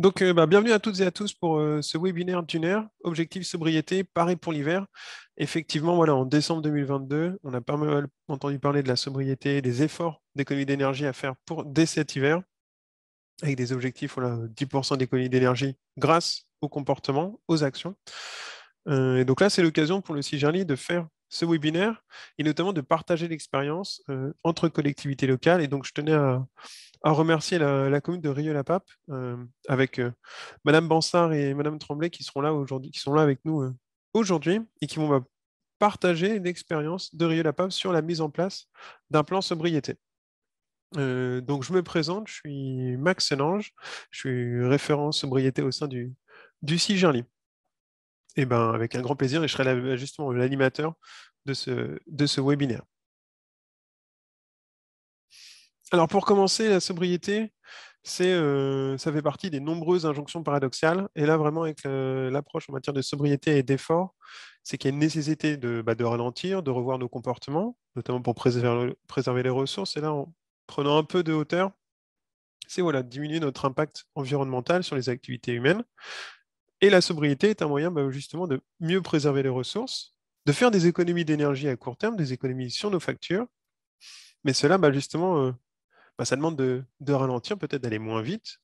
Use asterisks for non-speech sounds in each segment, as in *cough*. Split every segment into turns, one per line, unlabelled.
Donc, euh, bah, bienvenue à toutes et à tous pour euh, ce webinaire tuner, objectif sobriété, pareil pour l'hiver. Effectivement, voilà, en décembre 2022, on a pas mal entendu parler de la sobriété, des efforts d'économie d'énergie à faire pour dès cet hiver, avec des objectifs, voilà, 10% d'économie d'énergie grâce au comportement, aux actions. Euh, et donc là, c'est l'occasion pour le CIGERLI de faire ce webinaire et notamment de partager l'expérience entre collectivités locales. Et donc, je tenais à, remercier la, commune de Rieux-la-Pape euh, avec euh, Madame Bansard et Madame Tremblay qui seront là aujourd'hui, qui sont là avec nous euh, aujourd'hui et qui vont bah, partager l'expérience de Rieux-la-Pape sur la mise en place d'un plan sobriété. donc je me présente, je suis Max Senange, je suis référent sobriété au sein du, du CIGERLI. Et ben avec un grand plaisir, et je serai justement l'animateur de ce, de ce webinaire. Alors pour commencer, la sobriété, euh, ça fait partie des nombreuses injonctions paradoxales. Et là, vraiment, avec l'approche en matière de sobriété et d'effort, c'est qu'il y a une nécessité de, bah, ralentir, de revoir nos comportements, notamment pour préserver, préserver, les ressources. Et là, en prenant un peu de hauteur, c'est voilà, diminuer notre impact environnemental sur les activités humaines. Et la sobriété est un moyen bah, justement de mieux préserver les ressources, de faire des économies d'énergie à court terme, des économies sur nos factures. Mais cela, bah, justement, euh, bah, ça demande de, ralentir, peut-être d'aller moins vite.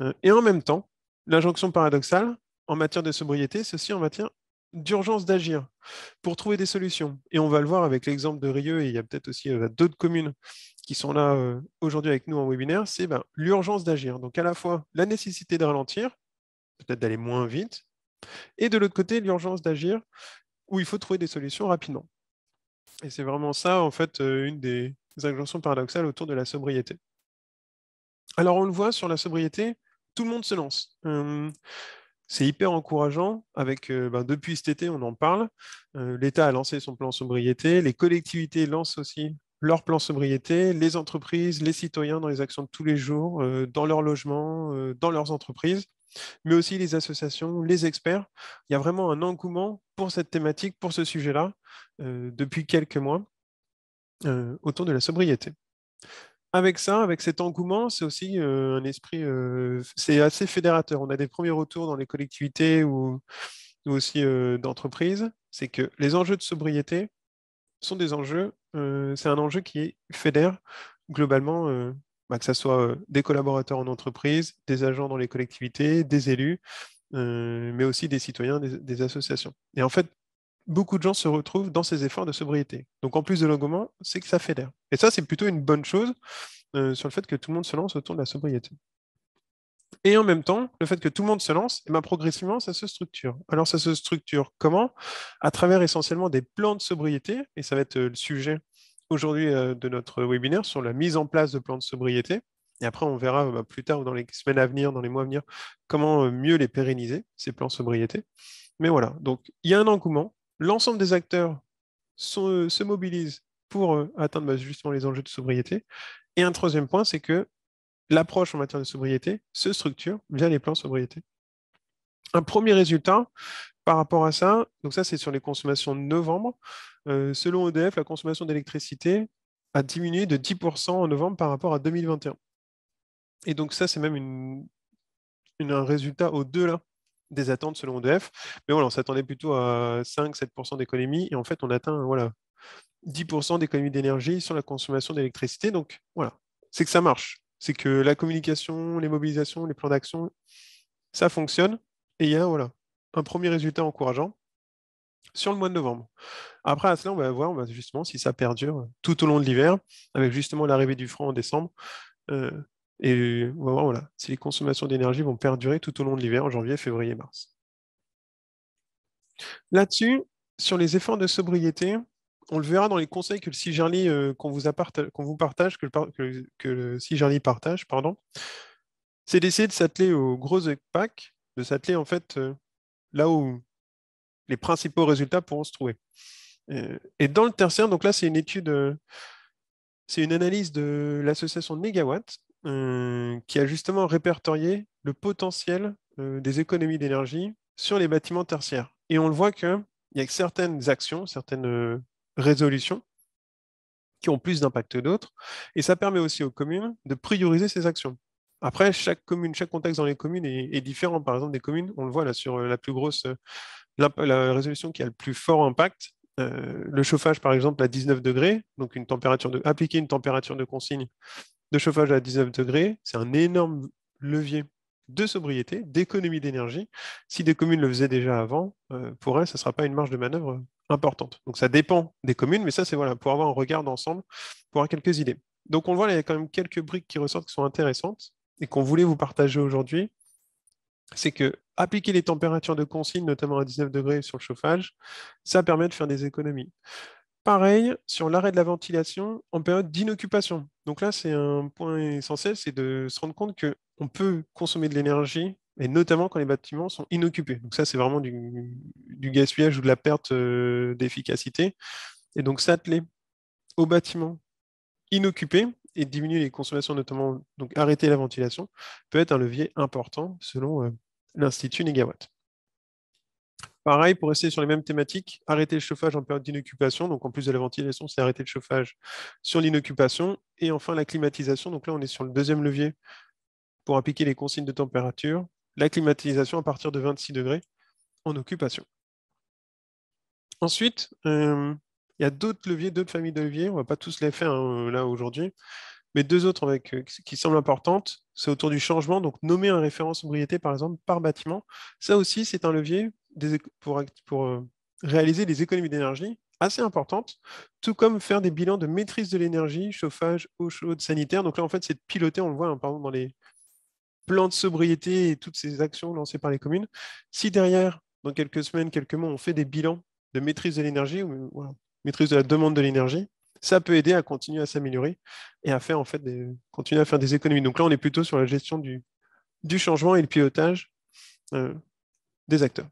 Euh, et en même temps, l'injonction paradoxale en matière de sobriété, aussi en matière d'urgence d'agir pour trouver des solutions. Et on va le voir avec l'exemple de Rieux, et il y a peut-être aussi euh, d'autres communes qui sont là aujourd'hui avec nous en webinaire, c'est l'urgence d'agir. Donc à la fois la nécessité de ralentir, peut-être d'aller moins vite, et de l'autre côté, l'urgence d'agir, où il faut trouver des solutions rapidement. Et c'est vraiment ça, en fait, une des, injonctions paradoxales autour de la sobriété. Alors on le voit sur la sobriété, tout le monde se lance. Hum, c'est hyper encourageant. Avec, euh, ben, depuis cet été, on en parle. Euh, L'État a lancé son plan sobriété. Les collectivités lancent aussi leur plan sobriété. Les entreprises, les citoyens dans les actions de tous les jours, euh, dans leur logement, dans leurs entreprises, mais aussi les associations, les experts. Il y a vraiment un engouement pour cette thématique, pour ce sujet-là, depuis quelques mois. Euh, autour de la sobriété. Avec ça, avec cet engouement, c'est aussi euh, un esprit, euh, c'est assez fédérateur. On a des premiers retours dans les collectivités ou, aussi d'entreprises, c'est que les enjeux de sobriété sont des enjeux, c'est un enjeu qui fédère globalement, bah, que ce soit des collaborateurs en entreprise, des agents dans les collectivités, des élus, mais aussi des citoyens, des, associations. Et en fait, beaucoup de gens se retrouvent dans ces efforts de sobriété. Donc en plus de l'engouement, c'est que ça fédère. Et ça, c'est plutôt une bonne chose sur le fait que tout le monde se lance autour de la sobriété. Et en même temps, le fait que tout le monde se lance, eh ben, progressivement, ça se structure. Alors ça se structure comment? À travers essentiellement des plans de sobriété, et ça va être le sujet aujourd'hui euh, de notre webinaire sur la mise en place de plans de sobriété. Et après, on verra bah, plus tard ou dans les semaines à venir, dans les mois à venir, comment mieux les pérenniser, ces plans de sobriété. Mais voilà, donc il y a un engouement, l'ensemble des acteurs euh, se mobilisent pour euh, atteindre bah, justement les enjeux de sobriété. Et un troisième point, c'est que l'approche en matière de sobriété se structure via les plans sobriété. Un premier résultat par rapport à ça, donc ça c'est sur les consommations de novembre. Euh, selon EDF, la consommation d'électricité a diminué de 10% en novembre par rapport à 2021. Et donc ça c'est même un résultat au-delà des attentes selon EDF. Mais voilà, on s'attendait plutôt à 5-7% d'économie et en fait, on atteint voilà, 10% d'économie d'énergie sur la consommation d'électricité. Donc voilà, c'est que ça marche. C'est que la communication, les mobilisations, les plans d'action, ça fonctionne. Et il y a voilà, un premier résultat encourageant sur le mois de novembre. Après, à cela, on va voir justement si ça perdure tout au long de l'hiver, avec justement l'arrivée du franc en décembre. Euh, et on va voir si les consommations d'énergie vont perdurer tout au long de l'hiver, en janvier, février, mars. Là-dessus, sur les efforts de sobriété, on le verra dans les conseils que le CIGERLI euh, partage, que le, partage, pardon, c'est d'essayer de s'atteler aux gros EPAC, de s'atteler en fait euh, là où les principaux résultats pourront se trouver. Euh, et dans le tertiaire, donc là c'est une étude, c'est une analyse de l'association Megawatt euh, qui a justement répertorié le potentiel euh, des économies d'énergie sur les bâtiments tertiaires. Et on le voit qu'il y a certaines actions, certaines euh, résolutions qui ont plus d'impact que d'autres, et ça permet aussi aux communes de prioriser ces actions. Après, chaque commune, chaque contexte dans les communes est, différent. Par exemple, des communes, on le voit là sur la plus grosse, la, résolution qui a le plus fort impact, le chauffage, par exemple, à 19 degrés, donc une température de, appliquer une température de consigne de chauffage à 19 degrés, c'est un énorme levier de sobriété, d'économie d'énergie. Si des communes le faisaient déjà avant, euh, pour elles, ce ne sera pas une marge de manœuvre importante. Donc ça dépend des communes, mais ça, c'est voilà, pour avoir un regard d'ensemble, pour avoir quelques idées. Donc on voit, il y a quand même quelques briques qui ressortent qui sont intéressantes et qu'on voulait vous partager aujourd'hui. C'est que appliquer les températures de consigne, notamment à 19 degrés sur le chauffage, ça permet de faire des économies. Pareil sur l'arrêt de la ventilation en période d'inoccupation. Donc là, c'est un point essentiel, c'est de se rendre compte qu'on peut consommer de l'énergie, et notamment quand les bâtiments sont inoccupés. Donc ça, c'est vraiment du, gaspillage ou de la perte euh, d'efficacité. Et donc s'atteler aux bâtiments inoccupés et diminuer les consommations, notamment donc arrêter la ventilation, peut être un levier important selon euh, l'Institut Négawatt. Pareil, pour rester sur les mêmes thématiques, arrêter le chauffage en période d'inoccupation. Donc, en plus de la ventilation, c'est arrêter le chauffage sur l'inoccupation. Et enfin, la climatisation. Donc là, on est sur le deuxième levier pour appliquer les consignes de température. La climatisation à partir de 26 degrés en occupation. Ensuite, euh, il y a d'autres leviers, d'autres familles de leviers. On ne va pas tous les faire hein, là aujourd'hui. Mais deux autres avec, euh, qui semblent importantes, c'est autour du changement. Donc, nommer un référent sobriété, par exemple, par bâtiment. Ça aussi, c'est un levier pour, euh, réaliser des économies d'énergie assez importantes, tout comme faire des bilans de maîtrise de l'énergie, chauffage, eau chaude, sanitaire. Donc là, en fait, c'est de piloter, on le voit hein, par exemple dans les plans de sobriété et toutes ces actions lancées par les communes. Si derrière, dans quelques semaines, quelques mois, on fait des bilans de maîtrise de l'énergie, ou maîtrise de la demande de l'énergie, ça peut aider à continuer à s'améliorer et à faire en fait des, continuer à faire des économies. Donc là, on est plutôt sur la gestion du, changement et le pilotage euh, des acteurs.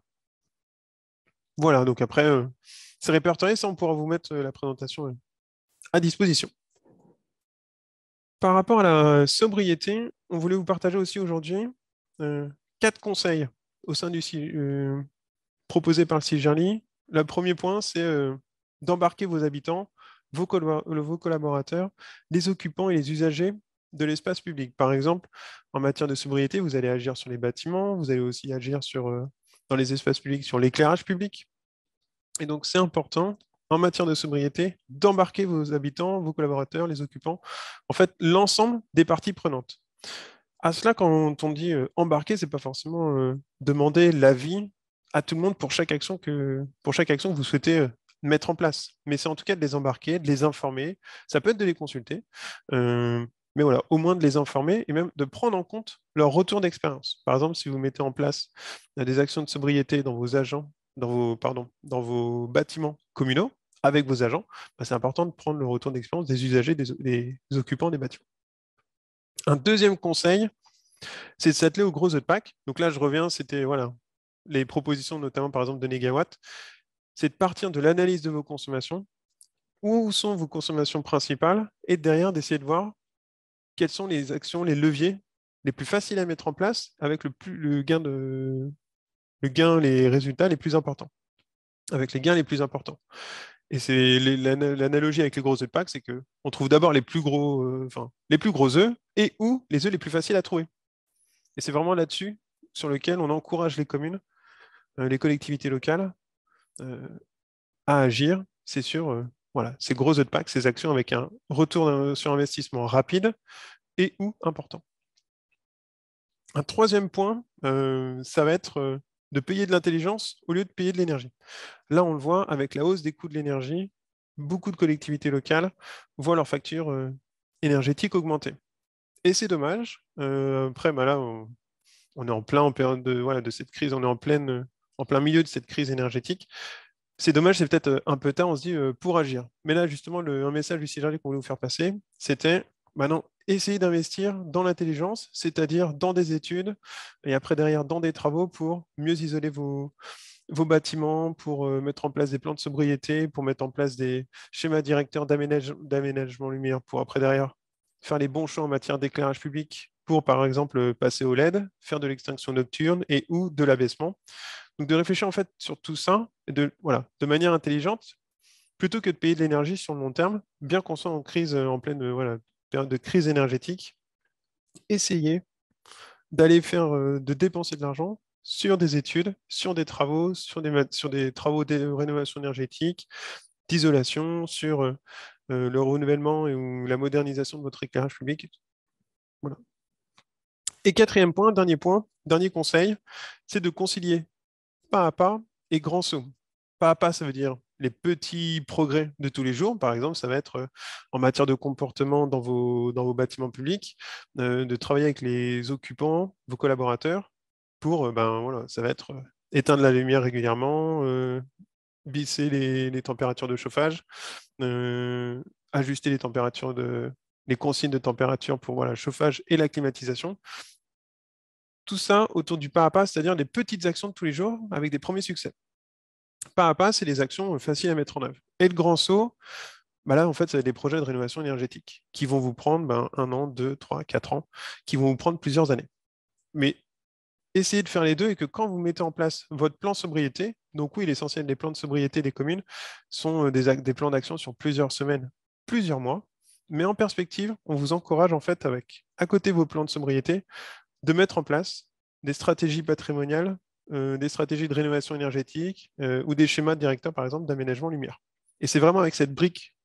Voilà, donc après, euh, c'est répertorié, ça on pourra vous mettre euh, la présentation à disposition. Par rapport à la sobriété, on voulait vous partager aussi aujourd'hui quatre conseils au sein du proposés par le CIGERLI. Le premier point, c'est d'embarquer vos habitants, vos, collaborateurs, les occupants et les usagers de l'espace public. Par exemple, en matière de sobriété, vous allez agir sur les bâtiments, vous allez aussi agir sur dans les espaces publics sur l'éclairage public. Et donc, c'est important, en matière de sobriété, d'embarquer vos habitants, vos collaborateurs, les occupants, en fait, l'ensemble des parties prenantes. À cela, quand on dit euh, embarquer, ce n'est pas forcément euh, demander l'avis à tout le monde pour chaque action que, pour chaque action que vous souhaitez euh, mettre en place. Mais c'est en tout cas de les embarquer, de les informer. Ça peut être de les consulter. mais voilà, au moins de les informer et même de prendre en compte leur retour d'expérience. Par exemple, si vous mettez en place des actions de sobriété dans vos agents, dans vos, pardon, dans vos bâtiments communaux, avec vos agents, bah, c'est important de prendre le retour d'expérience des usagers, des, occupants des bâtiments. Un deuxième conseil, c'est de s'atteler aux gros pack. Donc là, je reviens, c'était voilà, les propositions notamment par exemple de Negawatt, c'est de partir de l'analyse de vos consommations, où sont vos consommations principales, et derrière d'essayer de voir quelles sont les actions, les leviers les plus faciles à mettre en place avec le, plus, le gain de le gain, les résultats les plus importants, avec les gains les plus importants. Et c'est l'analogie avec les gros œufs de Pâques, c'est qu'on trouve d'abord les plus gros, euh, enfin, les plus gros œufs et ou les œufs les plus faciles à trouver. Et c'est vraiment là-dessus sur lequel on encourage les communes, euh, les collectivités locales à agir. C'est sur voilà, ces gros œufs de Pâques, ces actions avec un retour sur investissement rapide et ou important. Un troisième point, ça va être de payer de l'intelligence au lieu de payer de l'énergie. Là, on le voit avec la hausse des coûts de l'énergie, beaucoup de collectivités locales voient leurs factures euh, énergétiques augmenter. Et c'est dommage. Euh, après, bah là, on, est en plein en période de, voilà, de cette crise, on est en, pleine, en plein milieu de cette crise énergétique. C'est dommage, c'est peut-être euh, un peu tard, on se dit, pour agir. Mais là, justement, le, un message du CIGRD qu'on voulait vous faire passer, c'était, maintenant, essayez d'investir dans l'intelligence, c'est-à-dire dans des études et après derrière dans des travaux pour mieux isoler vos, vos bâtiments, pour euh, mettre en place des plans de sobriété, pour mettre en place des schémas directeurs d'aménagement lumière, pour après derrière faire les bons choix en matière d'éclairage public, pour par exemple passer au LED, faire de l'extinction nocturne et ou de l'abaissement. Donc de réfléchir en fait sur tout ça de, voilà, de manière intelligente plutôt que de payer de l'énergie sur le long terme, bien qu'on soit en crise en pleine voilà, de crise énergétique, essayez d'aller faire, de dépenser de l'argent sur des études, sur des travaux, sur des, sur des travaux de rénovation énergétique, d'isolation, sur le renouvellement ou la modernisation de votre éclairage public. Voilà. Et quatrième point, dernier point, dernier conseil, c'est de concilier pas à pas et grand saut. Pas à pas, ça veut dire les petits progrès de tous les jours. Par exemple, ça va être euh, en matière de comportement dans vos, bâtiments publics, euh, de travailler avec les occupants, vos collaborateurs, pour, euh, ben voilà, ça va être éteindre la lumière régulièrement, baisser les, températures de chauffage, ajuster les températures de les consignes de température pour voilà, le chauffage et la climatisation. Tout ça autour du pas à pas, c'est-à-dire des petites actions de tous les jours avec des premiers succès pas à pas, c'est des actions euh, faciles à mettre en œuvre. Et le grand saut, bah là, en fait, c'est des projets de rénovation énergétique qui vont vous prendre ben, un an, deux, trois, quatre ans, qui vont vous prendre plusieurs années. Mais essayez de faire les deux et que quand vous mettez en place votre plan sobriété, donc oui, l'essentiel des plans de sobriété des communes sont euh, des, plans d'action sur plusieurs semaines, plusieurs mois, mais en perspective, on vous encourage en fait avec, à côté vos plans de sobriété, de mettre en place des stratégies patrimoniales euh, des stratégies de rénovation énergétique euh, ou des schémas directeurs, par exemple, d'aménagement lumière. Et c'est vraiment avec cette brique,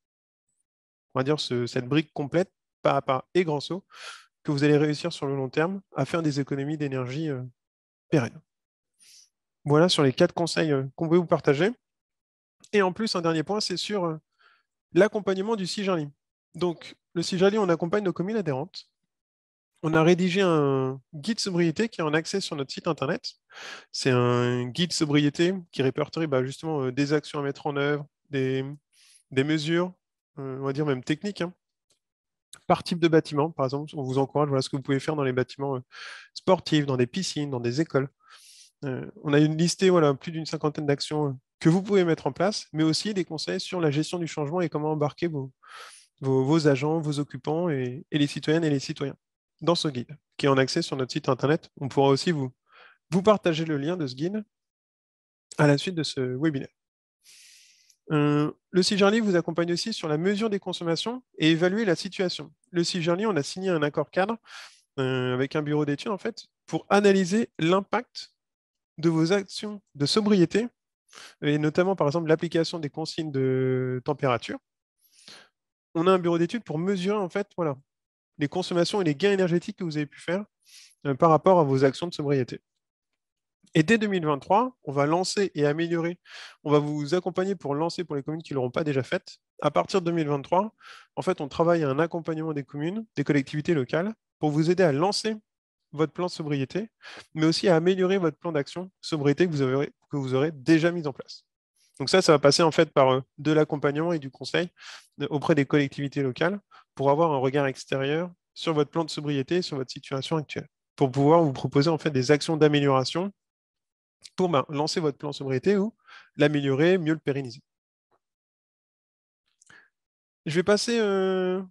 on va dire cette brique complète, pas à pas et grand saut, que vous allez réussir sur le long terme à faire des économies d'énergie euh, pérennes. Voilà sur les quatre conseils qu'on veut vous partager. Et en plus, un dernier point, c'est sur l'accompagnement du CIGERLI. Donc, le CIGERLI, on accompagne nos communes adhérentes on a rédigé un guide sobriété qui est en accès sur notre site internet. C'est un guide sobriété qui répertorie bah, justement euh, des actions à mettre en œuvre, des, mesures, euh, on va dire même techniques, hein. par type de bâtiment. Par exemple, on vous encourage, voilà ce que vous pouvez faire dans les bâtiments euh, sportifs, dans des piscines, dans des écoles. on a une listée, voilà, plus d'une cinquantaine d'actions que vous pouvez mettre en place, mais aussi des conseils sur la gestion du changement et comment embarquer vos, vos, agents, vos occupants et les citoyennes et les citoyens dans ce guide, qui est en accès sur notre site internet. On pourra aussi vous, partager le lien de ce guide à la suite de ce webinaire. Euh, le CIGERLI vous accompagne aussi sur la mesure des consommations et évaluer la situation. Le CIGERLI, on a signé un accord cadre euh, avec un bureau d'études en fait pour analyser l'impact de vos actions de sobriété et notamment par exemple l'application des consignes de température. On a un bureau d'études pour mesurer en fait voilà, les consommations et les gains énergétiques que vous avez pu faire euh, par rapport à vos actions de sobriété. Et dès 2023, on va lancer et améliorer, on va vous accompagner pour lancer pour les communes qui ne l'auront pas déjà fait. À partir de 2023, en fait, on travaille à un accompagnement des communes, des collectivités locales, pour vous aider à lancer votre plan de sobriété, mais aussi à améliorer votre plan d'action sobriété que vous aurez déjà mis en place. Donc ça, ça va passer en fait par euh, de l'accompagnement et du conseil euh, auprès des collectivités locales pour avoir un regard extérieur sur votre plan de sobriété, sur votre situation actuelle, pour pouvoir vous proposer en fait des actions d'amélioration pour ben, lancer votre plan sobriété ou l'améliorer, mieux le pérenniser. Je vais passer euh,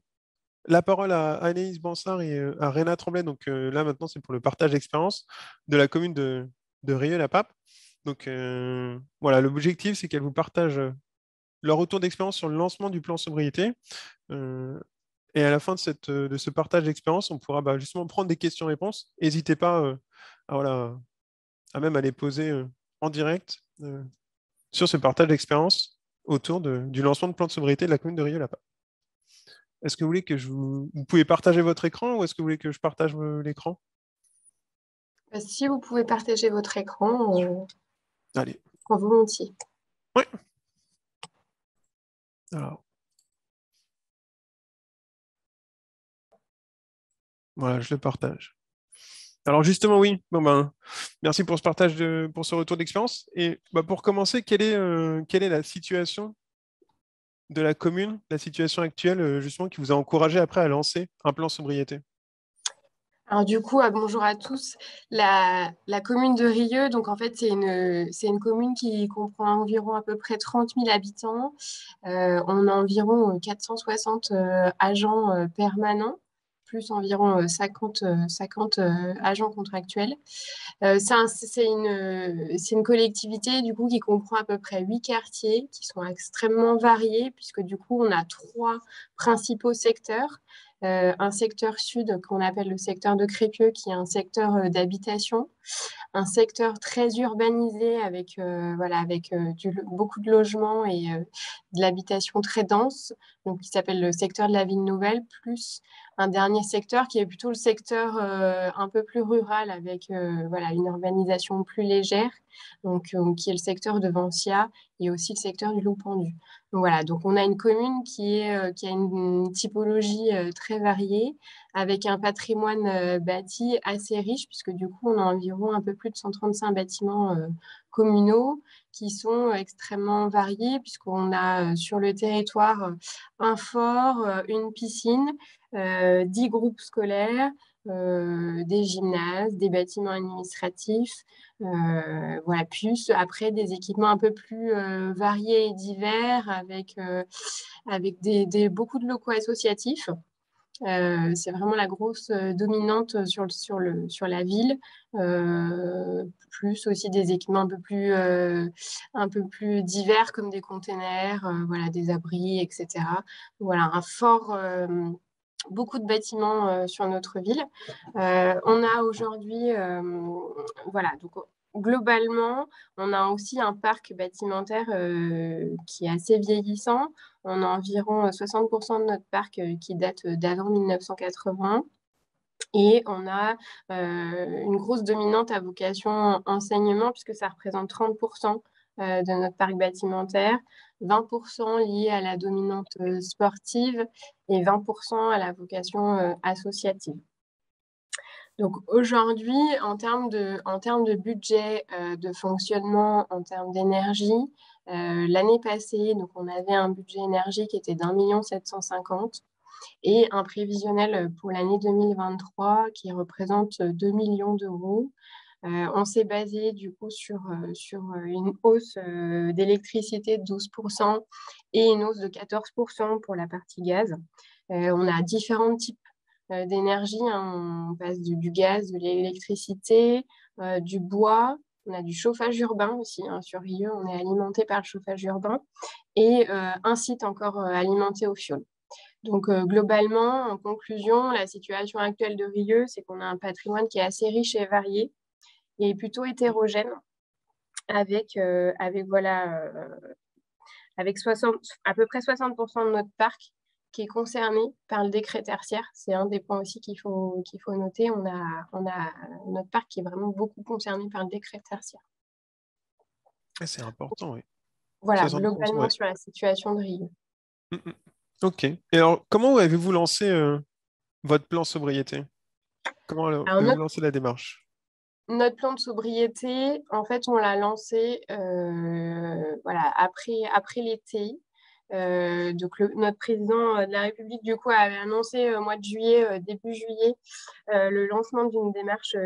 la parole à Anaïs Bansard et à Réna Tremblay. Donc là maintenant, c'est pour le partage d'expérience de la commune de, de Rieux-la-Pape. Donc euh, voilà, l'objectif, c'est qu'elles vous partagent euh, leur retour d'expérience sur le lancement du plan sobriété. Euh, et à la fin de, cette, de ce partage d'expérience, on pourra bah, justement prendre des questions-réponses. N'hésitez pas à, voilà, à même à les poser en direct sur ce partage d'expérience autour du lancement de plan de sobriété de la commune de Rieux-Lapin. Est-ce que vous voulez que je vous... vous pouvez partager votre écran ou est-ce que vous voulez que je partage l'écran?
Si vous pouvez partager votre écran,
Allez.
En volontiers.
Oui. Alors. Voilà, je le partage. Alors justement, oui, bon ben, merci pour ce partage, de, pour ce retour d'expérience. Et bah, pour commencer, quelle est, euh, quelle est la situation de la commune, la situation actuelle, euh, justement, qui vous a encouragé après à lancer un plan sobriété?
Alors du coup, ah, bonjour à tous. La, commune de Rieux, donc en fait, c'est une, une commune qui comprend environ à peu près 30 000 habitants. Euh, on a environ 460 euh, agents euh, permanents, plus environ 50, 50 agents contractuels. c'est une, une collectivité du coup qui comprend à peu près 8 quartiers qui sont extrêmement variés puisque du coup, on a trois principaux secteurs. Un secteur sud qu'on appelle le secteur de Crépieux, qui est un secteur d'habitation, un secteur très urbanisé avec, voilà, avec beaucoup de logements et de l'habitation très dense, donc qui s'appelle le secteur de la ville nouvelle, plus un dernier secteur qui est plutôt le secteur euh, un peu plus rural avec euh, voilà, une urbanisation plus légère, donc, euh, qui est le secteur de Vancia et aussi le secteur du Loup-Pendu. Donc, voilà, donc on a une commune qui, est, qui a une, typologie très variée avec un patrimoine bâti assez riche puisque du coup on a environ un peu plus de 135 bâtiments communaux qui sont extrêmement variés puisqu'on a sur le territoire un fort, une piscine, 10 groupes scolaires, des gymnases, des bâtiments administratifs, voilà, plus après des équipements un peu plus variés et divers avec, avec des, beaucoup de locaux associatifs. Euh, c'est vraiment la grosse euh, dominante sur, sur, le, sur la ville, euh, plus aussi des équipements un peu plus, un peu plus divers comme des containers, voilà, des abris, etc. Voilà, un fort, beaucoup de bâtiments sur notre ville. on a aujourd'hui, voilà, donc globalement, on a aussi un parc bâtimentaire qui est assez vieillissant. On a environ 60% euh, de notre parc euh, qui date euh, d'avant 1980. Et on a une grosse dominante à vocation enseignement, puisque ça représente 30% de notre parc bâtimentaire, 20% liés à la dominante sportive et 20% à la vocation associative. Donc aujourd'hui, en termes de, budget de fonctionnement, en termes d'énergie, euh, l'année passée, donc on avait un budget énergie qui était d'un million 750 et un prévisionnel pour l'année 2023 qui représente 2 millions d'euros. Euh, on s'est basé du coup sur, euh, sur une hausse d'électricité de 12% et une hausse de 14% pour la partie gaz. on a différents types d'énergie. Hein. On passe du, gaz, de l'électricité, du bois, on a du chauffage urbain aussi. Hein, sur Rieux, on est alimenté par le chauffage urbain et euh, un site encore euh, alimenté au fioul. Donc euh, globalement, en conclusion, la situation actuelle de Rieux, c'est qu'on a un patrimoine qui est assez riche et varié et plutôt hétérogène, avec, avec voilà, avec 60, à peu près 60% de notre parc qui est concerné par le décret tertiaire. C'est un des points aussi qu'il faut, qu'il faut noter. On a, on a notre parc qui est vraiment beaucoup concerné par le décret tertiaire.
C'est important, oui.
Voilà, globalement sur la situation de Rio.
Mm, mm. Ok. Et alors, comment avez-vous lancé euh, votre plan sobriété? Comment avez-vous lancé la démarche?
Notre plan de sobriété, en fait, on l'a lancé euh, voilà, après, l'été. Euh, donc notre président de la République avait annoncé au mois de juillet, euh, début juillet, euh, le lancement d'une démarche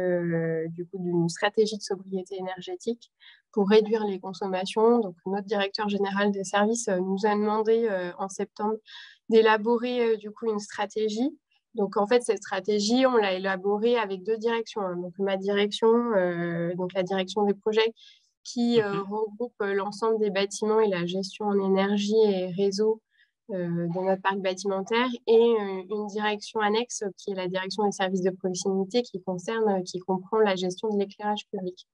du coup d'une stratégie de sobriété énergétique pour réduire les consommations. Donc notre directeur général des services nous a demandé en septembre d'élaborer du coup une stratégie. Donc en fait cette stratégie on l'a élaborée avec deux directions. Hein. Donc ma direction, donc la direction des projets qui euh, mhm. regroupe euh, l'ensemble des bâtiments et la gestion en énergie et réseau euh, de notre parc bâtimentaire et une direction annexe qui est la direction des services de proximité qui concerne, qui comprend la gestion de l'éclairage public.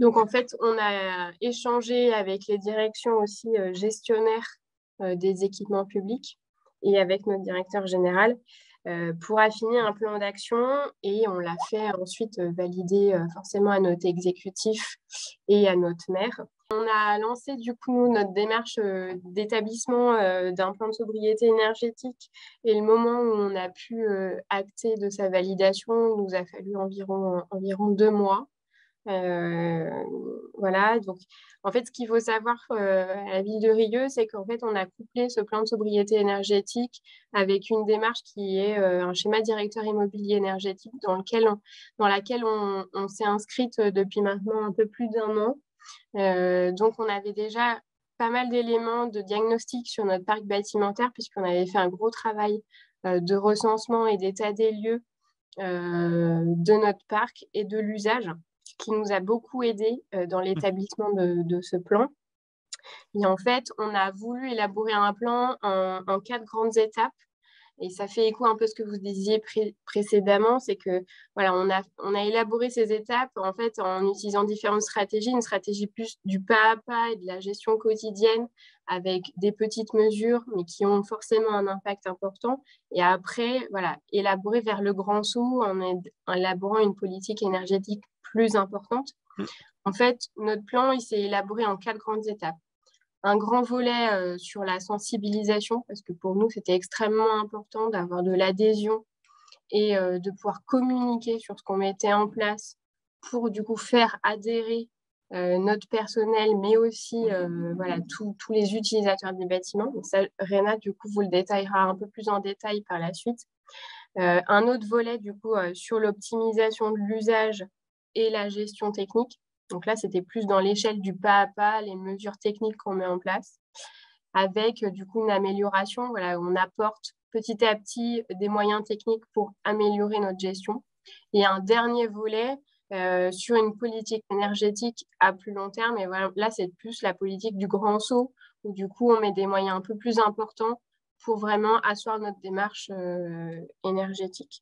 Donc en fait, on a échangé avec les directions aussi gestionnaires des équipements publics et avec notre directeur général euh, pour affiner un plan d'action et on l'a fait ensuite euh, valider euh, forcément à notre exécutif et à notre maire. On a lancé du coup notre démarche d'établissement d'un plan de sobriété énergétique et le moment où on a pu acter de sa validation nous a fallu environ, environ deux mois. Euh, voilà, donc en fait, ce qu'il faut savoir euh, à la ville de Rieux, c'est qu'en fait, on a couplé ce plan de sobriété énergétique avec une démarche qui est euh, un schéma directeur immobilier énergétique dans, lequel dans laquelle on, on s'est inscrite depuis maintenant un peu plus d'un an. donc, on avait déjà pas mal d'éléments de diagnostic sur notre parc bâtimentaire puisqu'on avait fait un gros travail de recensement et d'état des lieux de notre parc et de l'usage qui nous a beaucoup aidé euh, dans l'établissement de, ce plan. Et en fait, on a voulu élaborer un plan en, quatre grandes étapes. Et ça fait écho un peu ce que vous disiez précédemment, c'est que voilà, on a, on a élaboré ces étapes en fait en utilisant différentes stratégies, une stratégie plus du pas à pas et de la gestion quotidienne avec des petites mesures, mais qui ont forcément un impact important. Et après, voilà, élaborer vers le grand saut en élaborant une politique énergétique plus importante. Mmh. En fait, notre plan, il s'est élaboré en quatre grandes étapes un grand volet euh, sur la sensibilisation, parce que pour nous, c'était extrêmement important d'avoir de l'adhésion et euh, de pouvoir communiquer sur ce qu'on mettait en place pour du coup faire adhérer euh, notre personnel, mais aussi voilà, tous les utilisateurs des bâtiments. Ça, Réna, du coup, vous le détaillera un peu plus en détail par la suite. un autre volet, du coup, sur l'optimisation de l'usage et la gestion technique. Donc là, c'était plus dans l'échelle du pas à pas, les mesures techniques qu'on met en place, avec euh, du coup une amélioration. Voilà, on apporte petit à petit des moyens techniques pour améliorer notre gestion. Et un dernier volet euh, sur une politique énergétique à plus long terme. Et voilà, là, c'est plus la politique du grand saut, où du coup, on met des moyens un peu plus importants pour vraiment asseoir notre démarche euh, énergétique.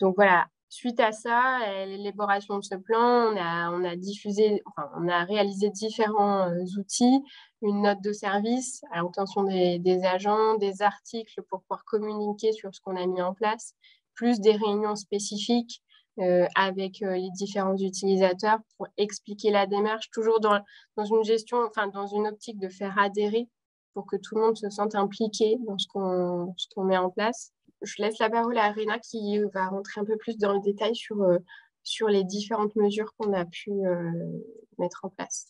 Donc voilà, Suite à ça, l'élaboration de ce plan, on a, diffusé, enfin, on a réalisé différents euh, outils, une note de service à l'intention des, agents, des articles pour pouvoir communiquer sur ce qu'on a mis en place, plus des réunions spécifiques euh, avec euh, les différents utilisateurs pour expliquer la démarche, toujours dans, dans, une gestion, enfin dans une optique de faire adhérer pour que tout le monde se sente impliqué dans ce qu'on met en place je laisse la parole à Rena qui va rentrer un peu plus dans le détail sur, euh, sur les différentes mesures qu'on a pu euh, mettre en place.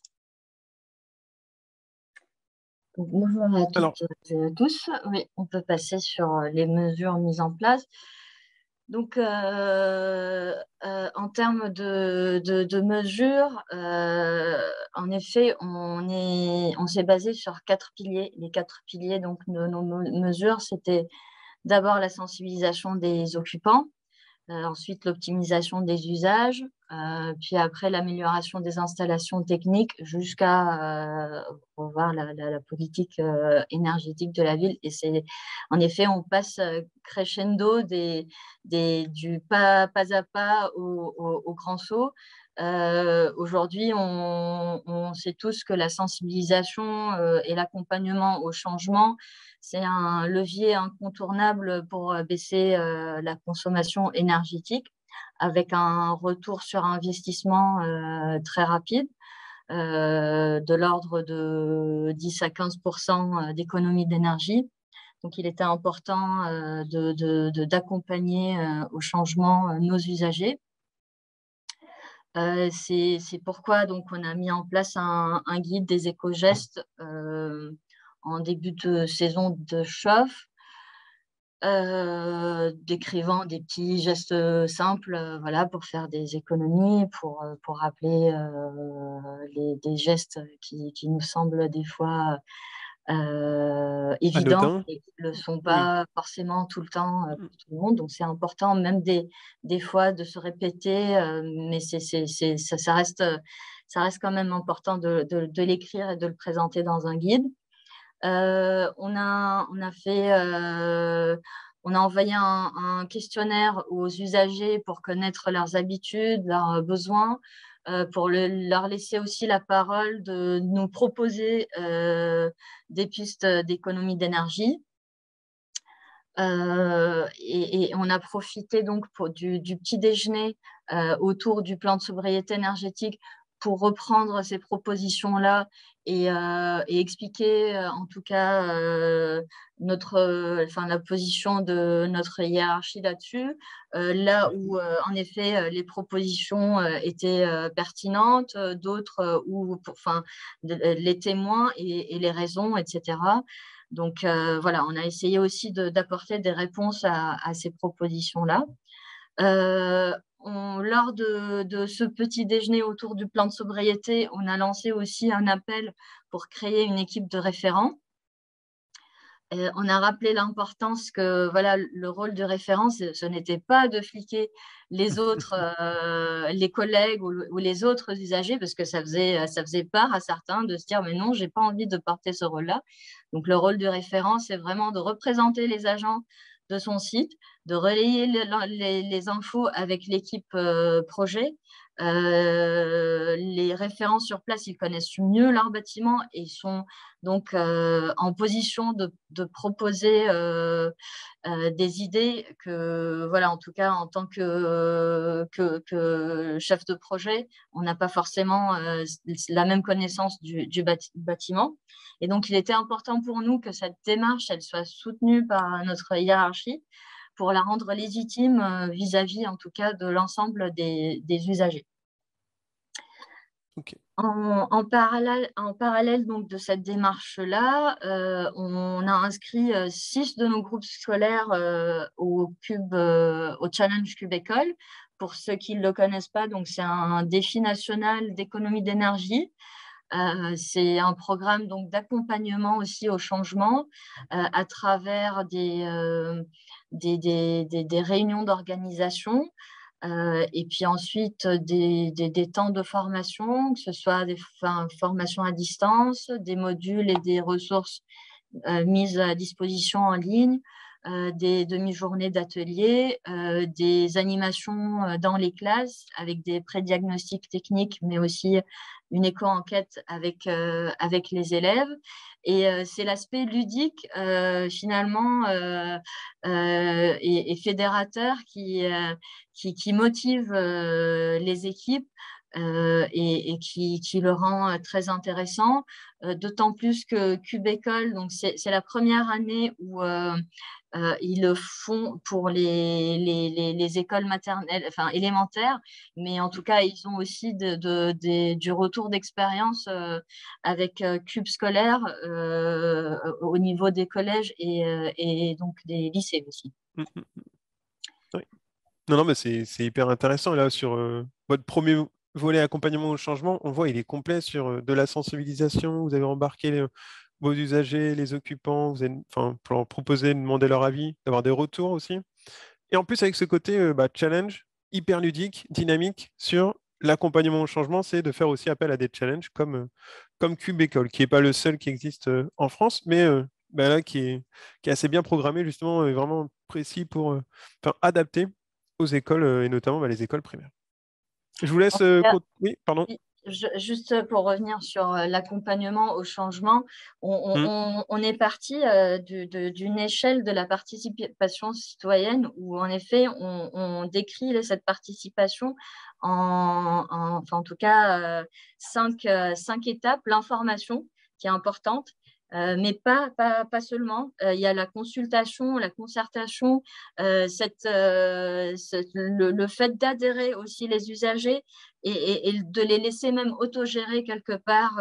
bonjour à toutes et à tous. Oui, on peut passer sur les mesures mises en place. Donc, euh, en termes de, de, mesures, en effet, on s'est on basé sur quatre piliers. Les quatre piliers donc, de nos mesures, c'était d'abord la sensibilisation des occupants, euh, ensuite l'optimisation des usages, euh, puis après l'amélioration des installations techniques jusqu'à euh, voir la, politique énergétique de la ville. Et c'est en effet, on passe crescendo des, du pas, pas à pas au, au grand saut. Aujourd'hui, on, sait tous que la sensibilisation et l'accompagnement au changement, c'est un levier incontournable pour euh, baisser euh, la consommation énergétique avec un retour sur investissement euh, très rapide. de l'ordre de 10 à 15% d'économie d'énergie. Donc, il était important d'accompagner au changement nos usagers. C'est pourquoi on a mis en place un, guide des éco-gestes en début de saison de chauffe, décrivant des petits gestes simples voilà, pour faire des économies, pour, rappeler les, des gestes qui, nous semblent des fois évidents et qui ne le sont pas forcément tout le temps pour tout le monde. Donc c'est important même des, des fois de se répéter, mais c'est, c'est, ça, ça, reste, ça reste quand même important de, de, de l'écrire et de le présenter dans un guide. Euh, on, a, on, a fait, euh, on a envoyé un, questionnaire aux usagers pour connaître leurs habitudes, leurs besoins, euh, pour leur laisser aussi la parole de nous proposer des pistes d'économie d'énergie. et, on a profité donc du, petit déjeuner autour du plan de sobriété énergétique pour reprendre ces propositions-là et, euh, expliquer euh, en tout cas euh, notre, enfin, la position de notre hiérarchie là-dessus, là où en effet les propositions étaient pertinentes, d'autres où enfin, les témoins et, les raisons, etc. Donc voilà, on a essayé aussi d'apporter des réponses à, à ces propositions-là lors de, ce petit déjeuner autour du plan de sobriété, on a lancé aussi un appel pour créer une équipe de référents. on a rappelé l'importance que voilà, le rôle du référent, ce n'était pas de fliquer les autres, euh, les collègues ou, les autres usagers, parce que ça faisait, ça faisait part à certains de se dire mais non, j'ai pas envie de porter ce rôle-là. Donc le rôle du référent, c'est vraiment de représenter les agents de son site, de relayer les, infos avec l'équipe projet euh, les référents sur place, ils connaissent mieux leur bâtiment et sont donc euh, en position de, proposer euh, des idées que, voilà, en tout cas, en tant que, que, chef de projet, on n'a pas forcément la même connaissance du, du, bâtiment. Et donc, il était important pour nous que cette démarche, elle soit soutenue par notre hiérarchie pour la rendre légitime euh, vis-à-vis, en tout cas, de l'ensemble des, usagers. En, parallèle, en parallèle donc, de cette démarche-là, euh, on a inscrit euh, six de nos groupes scolaires au, Cube, au Challenge Cube École. Pour ceux qui ne le connaissent pas, c'est un défi national d'économie d'énergie c'est un programme donc d'accompagnement aussi au changement à travers des, des, réunions d'organisation et puis ensuite des, temps de formation, que ce soit des formations à distance, des modules et des ressources mises à disposition en ligne, des demi-journées d'ateliers, des animations dans les classes avec des prédiagnostics techniques, mais aussi une éco-enquête avec, euh, avec les élèves. Et euh, c'est l'aspect ludique, euh, finalement, et, fédérateur qui, qui, motive les équipes et, qui, qui, le rend très intéressant. D'autant plus que Cube École, c'est la première année où euh, ils le font pour les, les, les, écoles maternelles, enfin élémentaires, mais en tout cas, ils ont aussi de, de, du retour d'expérience euh, avec euh, Cube scolaire au niveau des collèges et, et, donc des lycées aussi. Mmh, mmh, mmh.
Non, non, mais c'est hyper intéressant. Là, sur votre premier volet accompagnement au changement, on voit il est complet sur de la sensibilisation. Vous avez embarqué vos usagers, les occupants, vous enfin, pour leur proposer, de demander leur avis, d'avoir des retours aussi. Et en plus, avec ce côté euh, bah, challenge, hyper ludique, dynamique sur l'accompagnement au changement, c'est de faire aussi appel à des challenges comme, euh, comme Cube École, qui n'est pas le seul qui existe euh, en France, mais bah, là, qui est, qui est assez bien programmé, justement, et vraiment précis pour adapter aux écoles, et notamment bah, les écoles primaires. Je vous laisse. Oui, pardon
juste pour revenir sur euh, l'accompagnement au changement, on, mmh. est parti euh, d'une échelle de la participation citoyenne où en effet on, décrit cette participation en, en, tout cas euh, cinq, cinq étapes. L'information qui est importante, euh, mais pas, pas, pas seulement. Euh, il y a la consultation, la concertation, euh, le, fait d'adhérer aussi les usagers et, de les laisser même autogérer quelque part,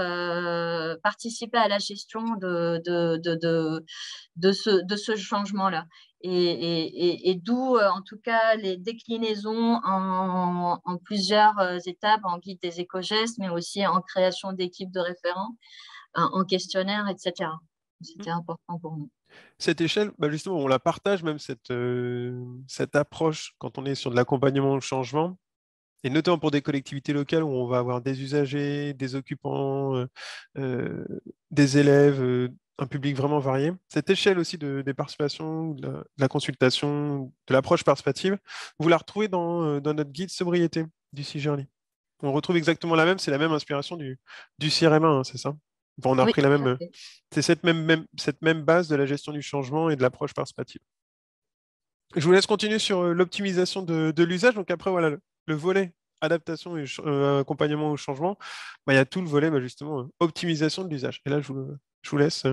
participer à la gestion de, de, de, ce, de ce changement-là. Et, et, d'où, en tout cas, les déclinaisons en, en plusieurs étapes, en guide des éco-gestes, mais aussi en création d'équipes de référents en questionnaire, etc. C'était mmh. important pour nous.
Cette échelle, bah, justement, on la partage même cette, euh, cette approche quand on est sur de l'accompagnement au changement, et notamment pour des collectivités locales où on va avoir des usagers, des occupants, euh, euh, des élèves, un public vraiment varié. Cette échelle aussi de, des participations, de la, consultation, de l'approche participative, vous la retrouvez dans, dans notre guide sobriété du CIGERLI. On retrouve exactement la même, c'est la même inspiration du, du CRM1, hein, c'est ça? On a pris la même. C'est cette même, cette même base de la gestion du changement et de l'approche participative. Je vous laisse continuer sur euh, l'optimisation de, l'usage. Donc après, voilà, le, volet adaptation et euh, accompagnement au changement, bah, il y a tout le volet bah, justement euh, optimisation de l'usage. Et là, je vous, laisse,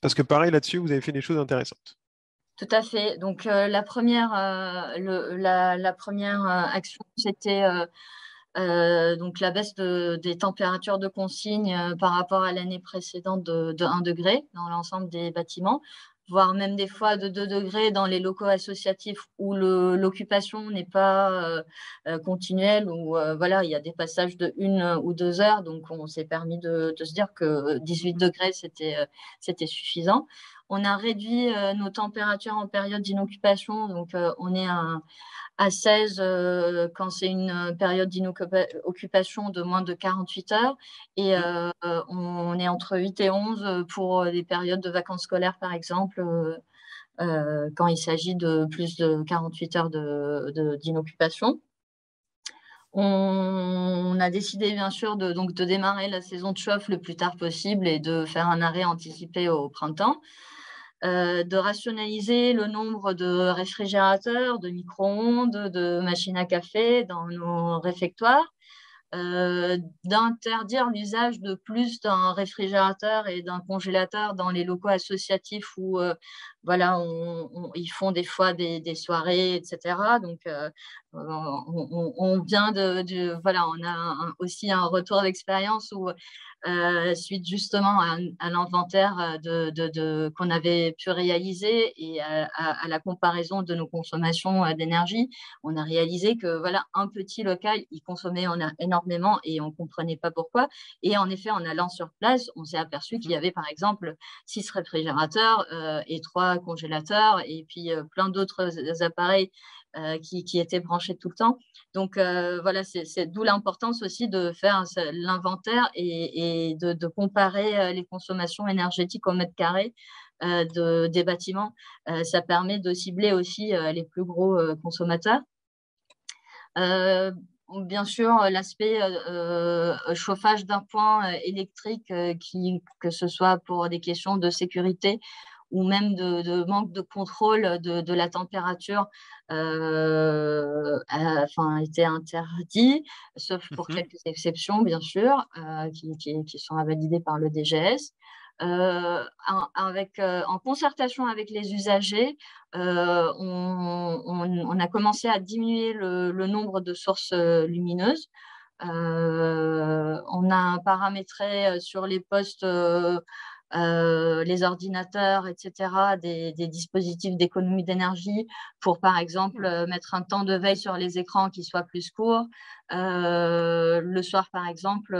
parce que pareil, là-dessus, vous avez fait des choses intéressantes.
Tout à fait. Donc la première, la, première action, c'était euh, donc la baisse des températures de consigne euh, par rapport à l'année précédente de, 1 degré dans l'ensemble des bâtiments, voire même des fois de 2 degrés dans les locaux associatifs où l'occupation n'est pas euh, continuelle, où voilà, il y a des passages de une ou deux heures, donc on s'est permis de, se dire que 18 degrés, c'était suffisant. On a réduit nos températures en période d'inoccupation, donc on est à à 16 euh, quand c'est une euh, période d'inoccupation de moins de 48 heures et euh, on est entre 8 et 11 pour des périodes de vacances scolaires par exemple quand il s'agit de plus de 48 heures d'inoccupation. On, a décidé bien sûr de, donc, de démarrer la saison de chauffe le plus tard possible et de faire un arrêt anticipé au printemps. Euh, de rationaliser le nombre de réfrigérateurs, de micro-ondes, de machines à café dans nos réfectoires, euh, d'interdire l'usage de plus d'un réfrigérateur et d'un congélateur dans les locaux associatifs où euh, voilà, ils font des fois des, soirées, etc. Donc, on, vient de, voilà, on a aussi un retour d'expérience où euh, suite justement à, l'inventaire euh, de, qu'on avait pu réaliser et à, la comparaison de nos consommations euh, d'énergie, on a réalisé que voilà un petit local, il consommait en énormément et on ne comprenait pas pourquoi. Et en effet, en allant sur place, on s'est aperçu qu'il y avait par exemple six réfrigérateurs et trois congélateurs et puis plein d'autres appareils euh, qui, étaient branchés tout le temps. Donc euh, voilà, c'est d'où l'importance aussi de faire l'inventaire et, de, comparer euh, les consommations énergétiques au mètre carré de, des bâtiments. ça permet de cibler aussi les plus gros consommateurs. bien sûr, l'aspect chauffage d'un point électrique, qui, que ce soit pour des questions de sécurité ou même de, manque de contrôle de, la température euh, a, enfin, été interdit, sauf pour mmh quelques exceptions, bien sûr, euh, qui, qui, sont validées par le DGS. Euh, avec, euh, en concertation avec les usagers, on, on, a commencé à diminuer le, le nombre de sources lumineuses. on a paramétré sur les postes euh, les ordinateurs, etc., des, dispositifs d'économie d'énergie pour, par exemple, euh, mettre un temps de veille sur les écrans qui soit plus court. Euh, le soir, par exemple,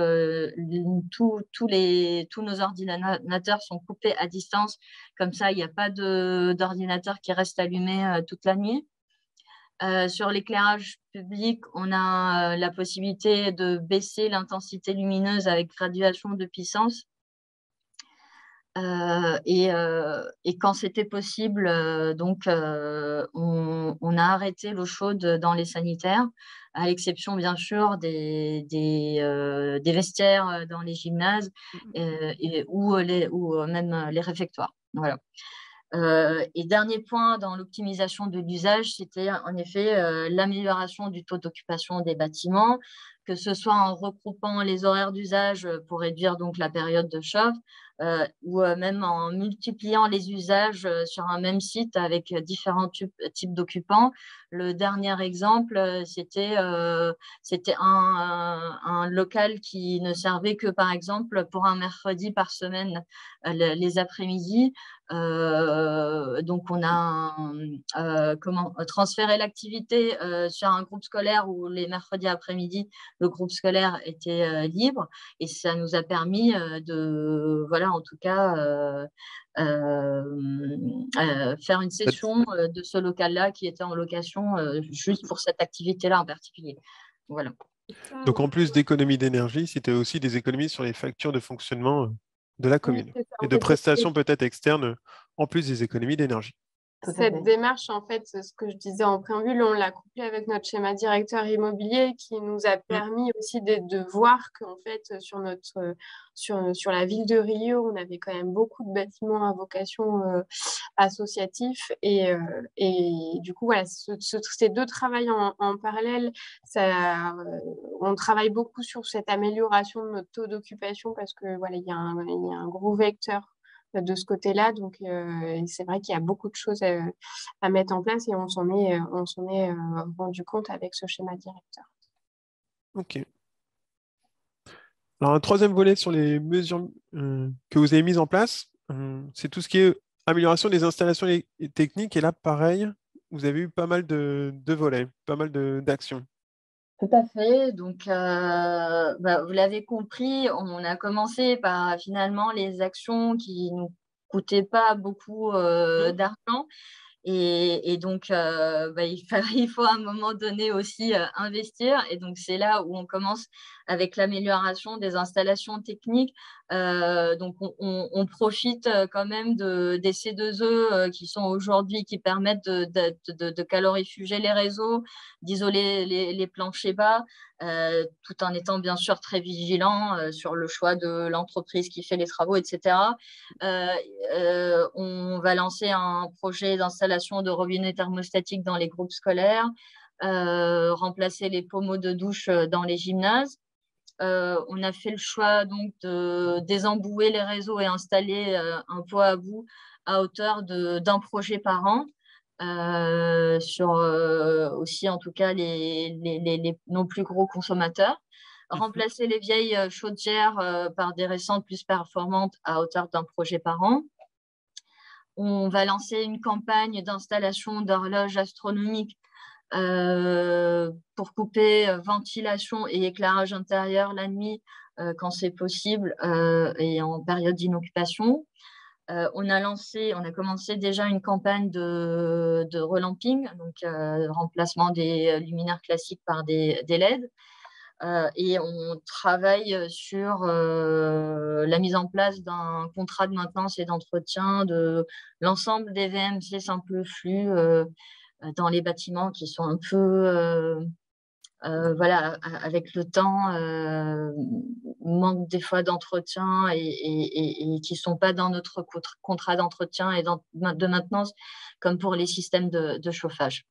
tous les, tous nos ordinateurs sont coupés à distance. Comme ça, il n'y a pas d'ordinateur qui reste allumé toute la nuit. sur l'éclairage public, on a la possibilité de baisser l'intensité lumineuse avec graduation de puissance. Euh, euh, et, quand c'était possible, euh, donc on, a arrêté l'eau chaude dans les sanitaires, à l'exception bien sûr des, des, vestiaires dans les gymnases mmh. et, ou, les, ou même les réfectoires. Voilà. et dernier point dans l'optimisation de l'usage, c'était en effet l'amélioration du taux d'occupation des bâtiments, que ce soit en regroupant les horaires d'usage pour réduire donc la période de chauffe, ou euh, même en multipliant les usages euh, sur un même site avec différents types d'occupants. Le dernier exemple, c'était c'était un, un, local qui ne servait que, par exemple, pour un mercredi par semaine les après-midi. Donc, on a comment, transféré l'activité sur un groupe scolaire où les mercredis après-midi, le groupe scolaire était libre et ça nous a permis de, voilà, en tout cas, euh, euh, euh, faire une session de ce local-là qui était en location juste pour cette activité-là en particulier. Voilà.
Donc en plus d'économies d'énergie, c'était aussi des économies sur les factures de fonctionnement de la commune et de prestations peut-être externes en plus des économies d'énergie.
Cette démarche, en fait, ce que je disais en préambule, on l'a couplé avec notre schéma directeur immobilier qui nous a mm. permis aussi de, de voir qu'en fait, sur, notre, sur, sur, la ville de Rio, on avait quand même beaucoup de bâtiments à vocation euh, associative. Et, euh, et, du coup, voilà, ces deux travails en, parallèle, ça, on travaille beaucoup sur cette amélioration de notre taux d'occupation parce que voilà, il y a un gros vecteur de ce côté-là. Donc, euh, c'est vrai qu'il y a beaucoup de choses euh, à, mettre en place et on s'en est, euh, on s'en est rendu compte avec ce schéma directeur.
OK. Alors, un troisième volet sur les mesures que vous avez mises en place, c'est tout ce qui est amélioration des installations techniques. Et là, pareil, vous avez eu pas mal de, de volets, pas mal d'actions.
Tout à fait. Donc, euh, bah, vous l'avez compris, on a commencé par finalement les actions qui ne nous coûtaient pas beaucoup euh, d'argent. Et, donc, euh, bah, *laughs* il, faut à un moment donné aussi euh, investir. Et donc, c'est là où on commence avec l'amélioration des installations techniques. Euh, donc, on, profite quand même de, des C2E qui sont aujourd'hui, qui permettent de, de, calorifuger les réseaux, d'isoler les, les, planchers bas, tout en étant bien sûr très vigilant sur le choix de l'entreprise qui fait les travaux, etc. on va lancer un projet d'installation de robinets thermostatiques dans les groupes scolaires, euh, remplacer les pommeaux de douche euh, dans les gymnases. Euh, on a fait le choix donc de désembouer les réseaux et installer un pot à bout à hauteur d'un projet par an. Sur aussi en tout cas les, les, nos plus gros consommateurs. Mhm. Remplacer les vieilles chaudières par des récentes plus performantes à hauteur d'un projet par an. On va lancer une campagne d'installation d'horloges astronomiques euh, pour couper euh, ventilation et éclairage intérieur la nuit euh, quand c'est possible et en période d'inoccupation. On a lancé, on a commencé déjà une campagne de, relamping, donc remplacement des luminaires classiques par des LED. Euh, et on travaille sur euh, la mise en place d'un contrat de maintenance et d'entretien de l'ensemble des VMC simple flux euh, dans les bâtiments qui sont un peu, voilà, avec le temps, manque des fois d'entretien et, qui ne sont pas dans notre contrat d'entretien et de maintenance comme pour les systèmes de chauffage.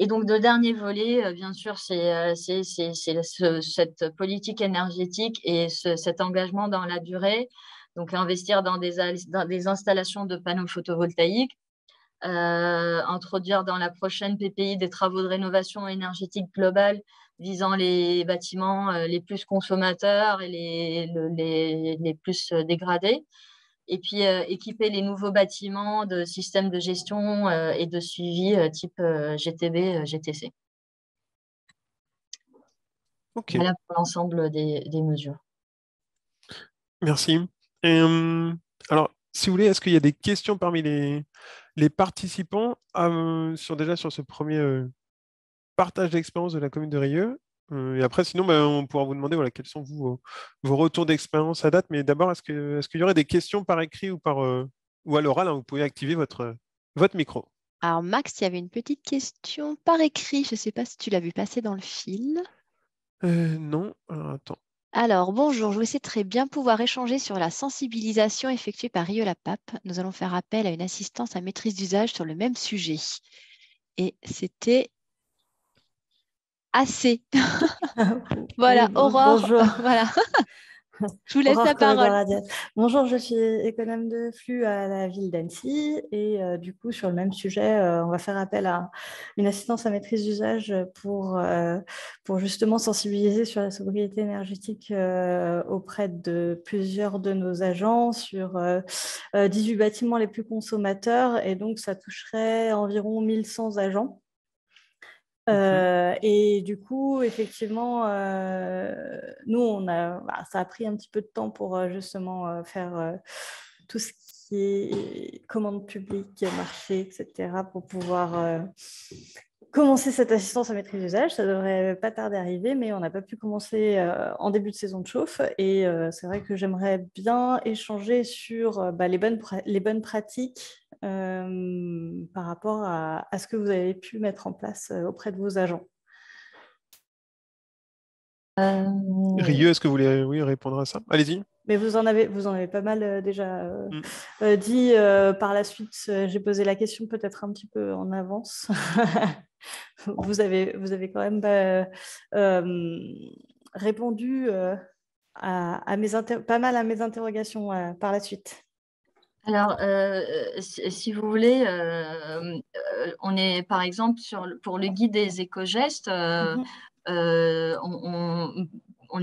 Et donc, le dernier volet, euh, bien sûr, c'est euh, cette politique énergétique et cet engagement dans la durée. Donc, investir dans des installations de panneaux photovoltaïques, euh, introduire dans la prochaine PPI des travaux de rénovation énergétique globale visant les bâtiments les plus consommateurs et les, les, les plus dégradés et puis euh, équiper les nouveaux bâtiments de systèmes de gestion euh, et de suivi euh, type GTB, GTC. Voilà pour l'ensemble des, mesures.
Merci. alors, si vous voulez, est-ce qu'il y a des questions parmi les, les participants sur, déjà sur ce premier partage d'expérience de la commune de Rieux euh, et après, sinon, ben, on pourra vous demander voilà, quels sont vos, retours d'expérience à date. Mais d'abord, est-ce qu'il y aurait des questions par écrit ou, par, euh, ou à l'oral hein, Vous pouvez activer votre, votre micro.
Alors, Max, il y avait une petite question par écrit. Je ne sais pas si tu l'as vu passer dans le fil.
Euh, non. Alors, attends.
Alors, bonjour. Je vous très bien pouvoir échanger sur la sensibilisation effectuée par Rio Pape. Nous allons faire appel à une assistance à maîtrise d'usage sur le même sujet. Et c'était assez. *laughs* voilà, Aurore. Bonjour. *laughs* voilà. *laughs* Je vous laisse la parole.
Bonjour, je suis économe de flux à la ville d'Annecy et euh, du coup, sur le même sujet, euh, on va faire appel à une assistance à maîtrise d'usage pour, euh, pour justement sensibiliser sur la sobriété énergétique auprès de plusieurs de nos agents sur 18 bâtiments les plus consommateurs et donc ça toucherait environ 1100 agents. Euh, et du coup, effectivement, euh, nous, on a, bah, ça a pris un petit peu de temps pour euh, justement faire tout ce qui est commande publique, marché, etc., pour pouvoir commencer cette assistance à maîtrise d'usage. Ça devrait pas tarder à arriver, mais on n'a pas pu commencer en début de saison de chauffe. Et c'est vrai que j'aimerais bien échanger sur bah, les, bonnes les bonnes pratiques euh, par rapport à, ce que vous avez pu mettre en place euh, auprès de vos agents.
Euh... Rieux, est-ce que vous voulez oui, répondre à ça? Allez-y.
Mais vous en avez, vous en avez pas mal euh, déjà mm. dit. par la suite, j'ai posé la question peut-être un petit peu en avance. *laughs* vous, avez, vous avez quand même répondu à, mes pas mal à mes interrogations par la suite.
Alors, euh, si vous voulez, euh, euh, on est par exemple sur, pour le guide des éco-gestes, mmh on,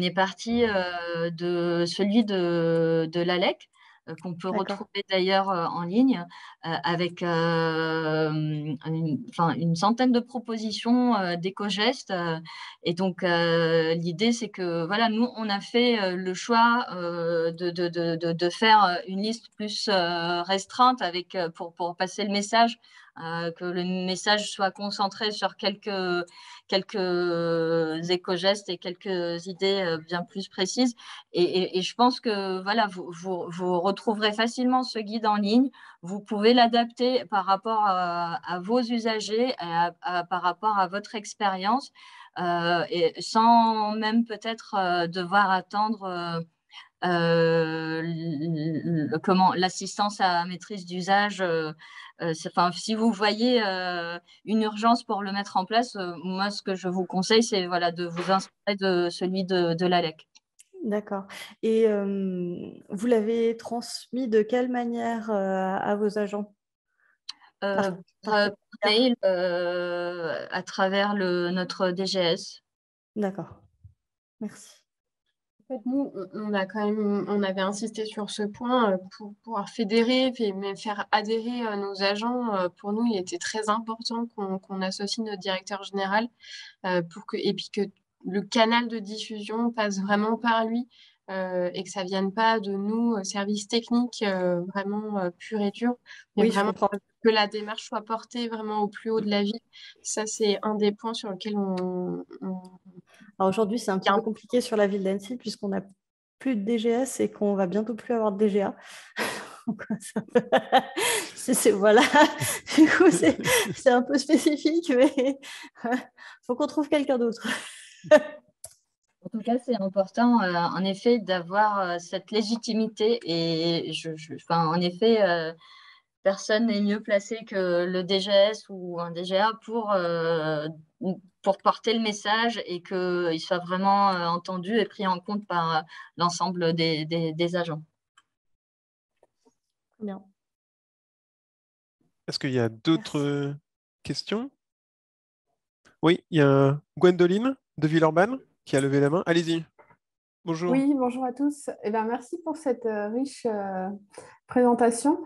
est parti de celui de, de l'ALEC, euh, qu'on peut retrouver d'ailleurs euh, en ligne euh, avec une, une, centaine de propositions d'éco-gestes. et donc, l'idée, c'est que voilà, nous, on a fait le choix de, de, de, faire une liste plus restreinte avec, pour, pour passer le message que le message soit concentré sur quelques, quelques éco-gestes et quelques idées bien plus précises. Et, je pense que voilà, vous, vous, retrouverez facilement ce guide en ligne. Vous pouvez l'adapter par rapport à, vos usagers, par rapport à votre expérience. sans même peut-être devoir attendre euh, comment l'assistance à maîtrise d'usage. Euh, euh, enfin, si vous voyez une urgence pour le mettre en place, moi, ce que je vous conseille, c'est voilà, de vous inspirer de celui de, de l'ALEC.
D'accord. Et vous l'avez transmis de quelle manière à vos agents?
Par, mail, à travers le, notre DGS.
D'accord. Merci.
En fait, nous, on a quand même, on avait insisté sur ce point euh, pour pouvoir fédérer, mais faire adhérer euh, nos agents. Euh, pour nous, il était très important qu'on associe notre directeur général pour que, et puis que le canal de diffusion passe vraiment par lui et que ça vienne pas de nous, services techniques vraiment purs et durs, mais vraiment que la démarche soit portée vraiment au plus haut de la vie. Ça, c'est un des points sur lesquels on
aujourd'hui, c'est un petit peu compliqué sur la ville d'Annecy puisqu'on n'a plus de DGS et qu'on va bientôt plus avoir de DGA. *laughs* *laughs* c'est, voilà, *laughs* du coup, c'est, un peu spécifique, mais il faut qu'on trouve quelqu'un d'autre.
En tout cas, c'est important, euh, en effet, d'avoir euh, cette légitimité. Et je, en effet, euh, personne n'est mieux placé que le DGS ou un DGA pour pour porter le message et qu'il soit vraiment euh, entendu et pris en compte par euh, l'ensemble des, agents.
Bien.
Est-ce qu'il y a d'autres questions? Oui, il y a Gwendoline de Villeurbanne qui a levé la main. Allez-y.
Oui, bonjour à tous. Eh bien, merci pour cette euh, riche présentation.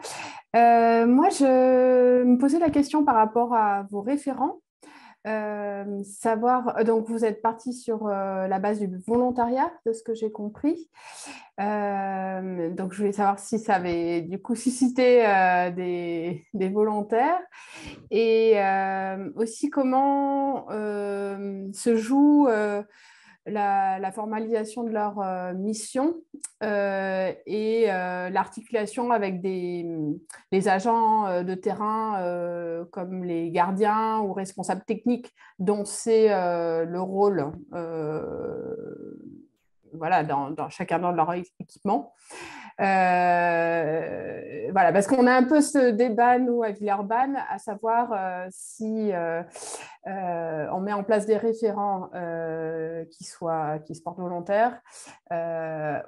moi, je me posais la question par rapport à vos référents. Euh, savoir, euh, donc vous êtes parti sur euh, la base du volontariat, de ce que j'ai compris. donc je voulais savoir si ça avait du coup suscité des, volontaires et aussi comment se joue la, formalisation de leur euh, mission euh, et euh, l'articulation avec des, les agents de terrain comme les gardiens ou responsables techniques dont c'est le rôle voilà, dans, chacun dans leur équipement. Euh, voilà, parce qu'on a un peu ce débat, nous, à Villeurbanne, à savoir euh, si euh, on met en place des référents qui, soient, qui se portent volontaires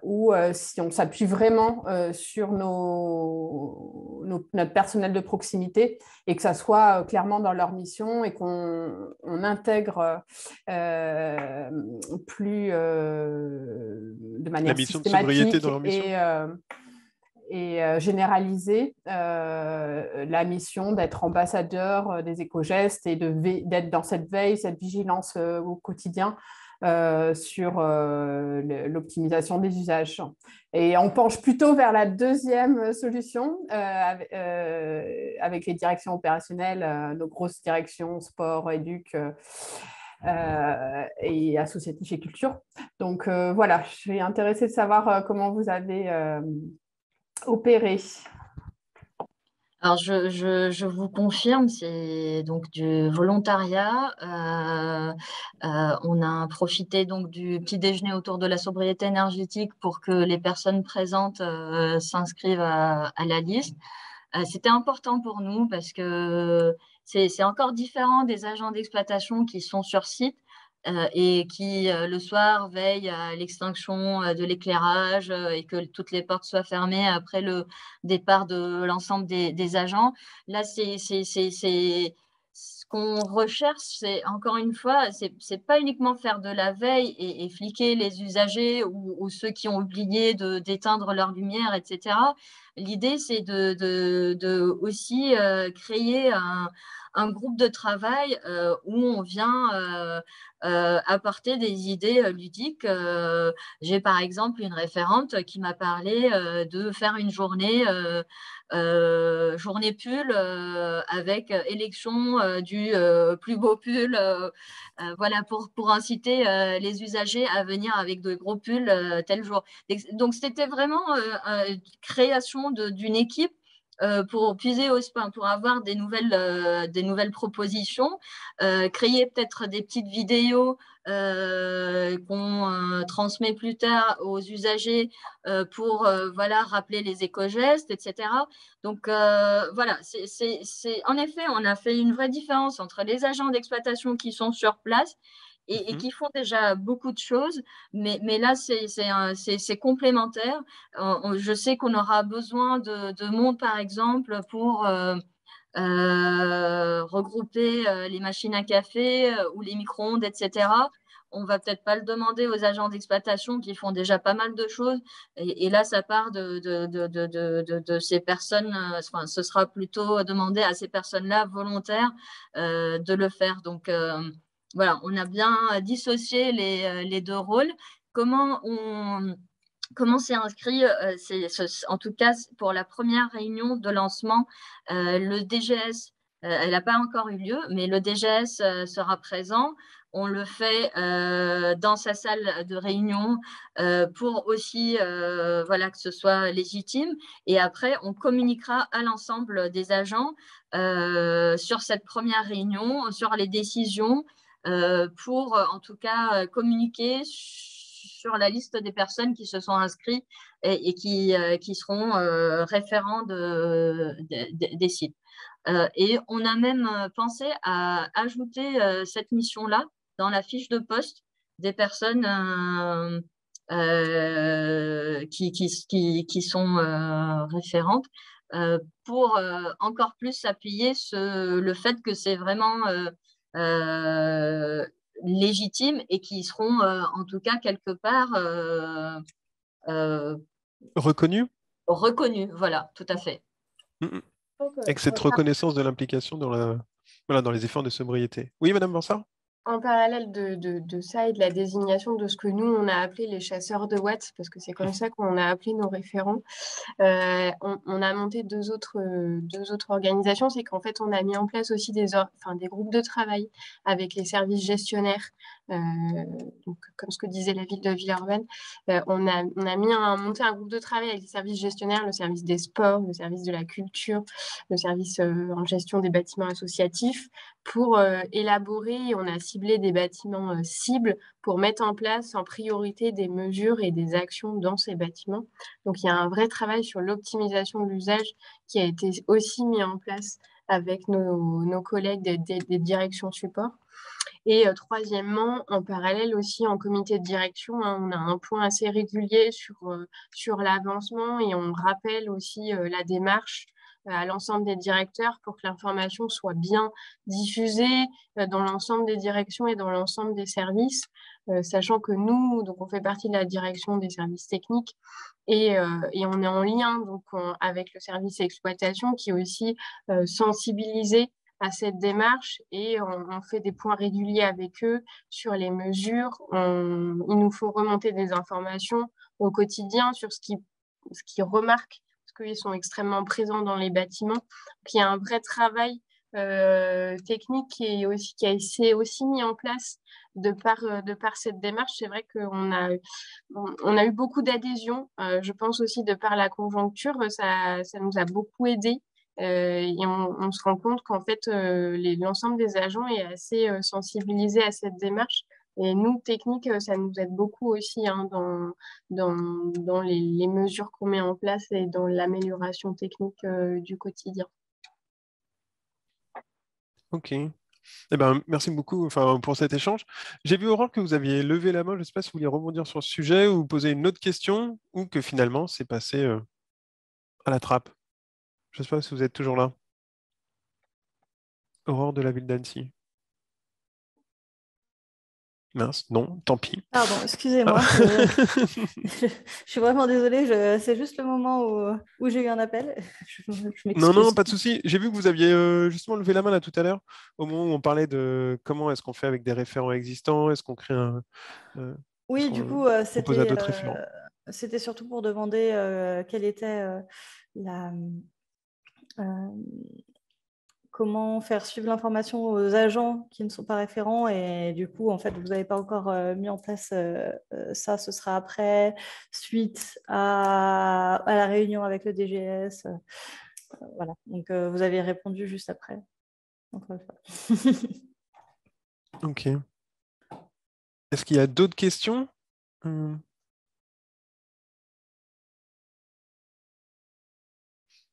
ou si on s'appuie vraiment sur nos, notre personnel de proximité et que ça soit clairement dans leur mission et qu'on on intègre plus de manière systématique et et euh, généraliser euh, la mission d'être ambassadeur euh, des éco-gestes et d'être dans cette veille, cette vigilance au quotidien sur l'optimisation des usages. Et on penche plutôt vers la deuxième solution avec, les directions opérationnelles, nos grosses directions sport, éduc. et associatif et culture. Donc voilà, je suis intéressée de savoir comment vous avez opérer
alors, je, vous confirme, c'est donc du volontariat. Euh, euh, on a profité donc du petit déjeuner autour de la sobriété énergétique pour que les personnes présentes euh, s'inscrivent à, la liste. C'était important pour nous parce que c'est encore différent des agents d'exploitation qui sont sur site. Euh, et qui euh, le soir veille à l'extinction euh, de l'éclairage et que toutes les portes soient fermées après le départ de l'ensemble des, agents. Là, c'est ce qu'on recherche, c'est encore une fois, c'est pas uniquement faire de la veille et, fliquer les usagers ou, ceux qui ont oublié d'éteindre leur lumière, etc. L'idée, c'est de, de, aussi créer un, un groupe de travail où on vient apporter des idées ludiques. J'ai par exemple une référente qui m'a parlé de faire une journée euh, journée pull euh, avec euh, élection du plus beau pull, voilà, pour, pour inciter les usagers à venir avec de gros pulls tel jour. Donc, c'était vraiment création d'une équipe pour puiser au pour avoir des nouvelles, des nouvelles propositions, créer peut-être des petites vidéos euh, qu'on euh, transmet plus tard aux usagers euh, pour voilà, rappeler les éco-gestes, etc. Donc voilà, c'est, en effet, on a fait une vraie différence entre les agents d'exploitation qui sont sur place et, mmh qui font déjà beaucoup de choses, mais, mais là, c'est complémentaire. je sais qu'on aura besoin de, de, monde, par exemple, pour euh, regrouper euh, les machines à café euh, ou les micro-ondes, etc. On va peut-être pas le demander aux agents d'exploitation qui font déjà pas mal de choses. Et, là, ça part de, de, de, de ces personnes, enfin, ce sera plutôt demandé à ces personnes-là volontaires de le faire. Donc, voilà, on a bien dissocié les, les deux rôles. Comment on comment c'est inscrit euh, En tout cas, pour la première réunion de lancement, euh, le DGS, euh, elle n'a pas encore eu lieu, mais le DGS sera présent. On le fait dans sa salle de réunion pour aussi voilà, que ce soit légitime. Et après, on communiquera à l'ensemble des agents sur cette première réunion, sur les décisions, pour en tout cas communiquer sur la liste des personnes qui se sont inscrites et, qui, euh, qui, seront euh, référents de, des sites. Euh, et on a même pensé à ajouter cette mission-là dans la fiche de poste des personnes qui, qui, qui, sont référentes pour encore plus s'appuyer sur le fait que c'est vraiment légitimes et qui seront euh, en tout cas quelque part euh,
euh, reconnus.
Reconnus, voilà, tout à fait.
Mm, mm. Avec cette reconnaissance de l'implication dans, la... voilà, dans les efforts de sobriété. Oui, Madame Bansard
en parallèle de, ça et de la désignation de ce que nous, on a appelé les chasseurs de watts, parce que c'est comme ça qu'on a appelé nos référents, euh, on, a monté deux autres, deux autres organisations. C'est qu'en fait, on a mis en place aussi des, enfin, des groupes de travail avec les services gestionnaires, euh, donc, comme ce que disait la ville de Villeurbanne. Euh, on, a, on a mis un, monté un groupe de travail avec les services gestionnaires, le service des sports, le service de la culture, le service en gestion des bâtiments associatifs, pour élaborer, on a ciblé des bâtiments cibles pour mettre en place en priorité des mesures et des actions dans ces bâtiments. Donc il y a un vrai travail sur l'optimisation de l'usage qui a été aussi mis en place avec nos, collègues des, directions support. Et troisièmement, en parallèle aussi en comité de direction, hein, on a un point assez régulier sur, sur l'avancement et on rappelle aussi la démarche à l'ensemble des directeurs pour que l'information soit bien diffusée dans l'ensemble des directions et dans l'ensemble des services, sachant que nous, donc on fait partie de la direction des services techniques et, et on est en lien donc, avec le service exploitation qui est aussi sensibilisé à cette démarche et on, fait des points réguliers avec eux sur les mesures. il nous faut remonter des informations au quotidien sur ce qui, ce qui remarque qu'ils sont extrêmement présents dans les bâtiments. il y a un vrai travail euh, technique qui, aussi, qui a été aussi mis en place de par, euh, cette démarche. C'est vrai qu'on a, on a eu beaucoup d'adhésions. Euh, je pense aussi de par la conjoncture, ça, ça nous a beaucoup aidé. Et on, se rend compte qu'en fait, l'ensemble des agents est assez sensibilisé à cette démarche. Et nous, technique, euh, ça nous aide beaucoup aussi hein, dans, dans, dans les, mesures qu'on met en place et dans l'amélioration technique euh, du quotidien.
Ok. Eh ben, merci beaucoup pour cet échange. J'ai vu, Aurore, que vous aviez levé la main. Je ne sais pas si vous vouliez rebondir sur ce sujet ou poser une autre question ou que finalement, c'est passé euh, à la trappe. Je ne sais pas si vous êtes toujours là. Aurore de la ville d'Annecy. Mince, non, tant pis.
Pardon, excusez-moi. *laughs* *laughs* je... suis vraiment désolée, c'est juste le moment où, j'ai eu un appel. *laughs*
non, non, pas de souci. J'ai vu que vous aviez euh, justement levé la main là tout à l'heure, au moment où on parlait de comment est-ce qu'on fait avec des référents existants, est-ce qu'on crée un.
Euh, oui, du coup, euh, c'était surtout pour demander quelle était la comment faire suivre l'information aux agents qui ne sont pas référents. Et du coup, en fait, vous n'avez pas encore euh, mis en place euh, euh, ça. Ce sera après, suite à, la réunion avec le DGS. voilà. Donc, vous avez répondu juste après. *laughs*
ok. Est-ce qu'il y a d'autres questions?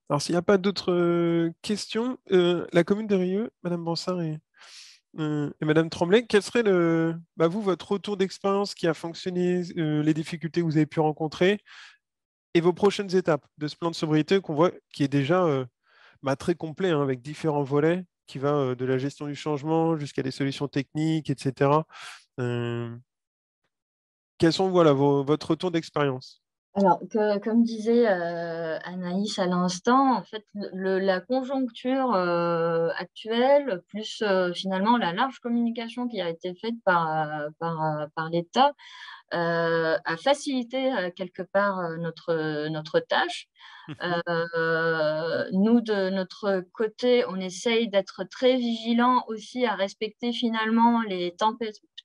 Alors, s'il n'y a pas d'autres euh, questions, euh, la commune de Rieux, Madame Bansard et, euh, Madame Tremblay, quel serait le, bah, vous, votre retour d'expérience qui a fonctionné, les difficultés que vous avez pu rencontrer et vos prochaines étapes de ce plan de sobriété qu'on voit qui est déjà bah, très complet hein, avec différents volets qui va de la gestion du changement jusqu'à des solutions techniques, etc. quels sont voilà, votre retour d'expérience?
Alors, comme disait euh, Anaïs à l'instant, en fait, la conjoncture euh, actuelle, plus euh, finalement la large communication qui a été faite par, par, l'État, a facilité quelque part notre, notre tâche. *laughs* Nous, de notre côté, on essaye d'être très vigilants aussi à respecter finalement les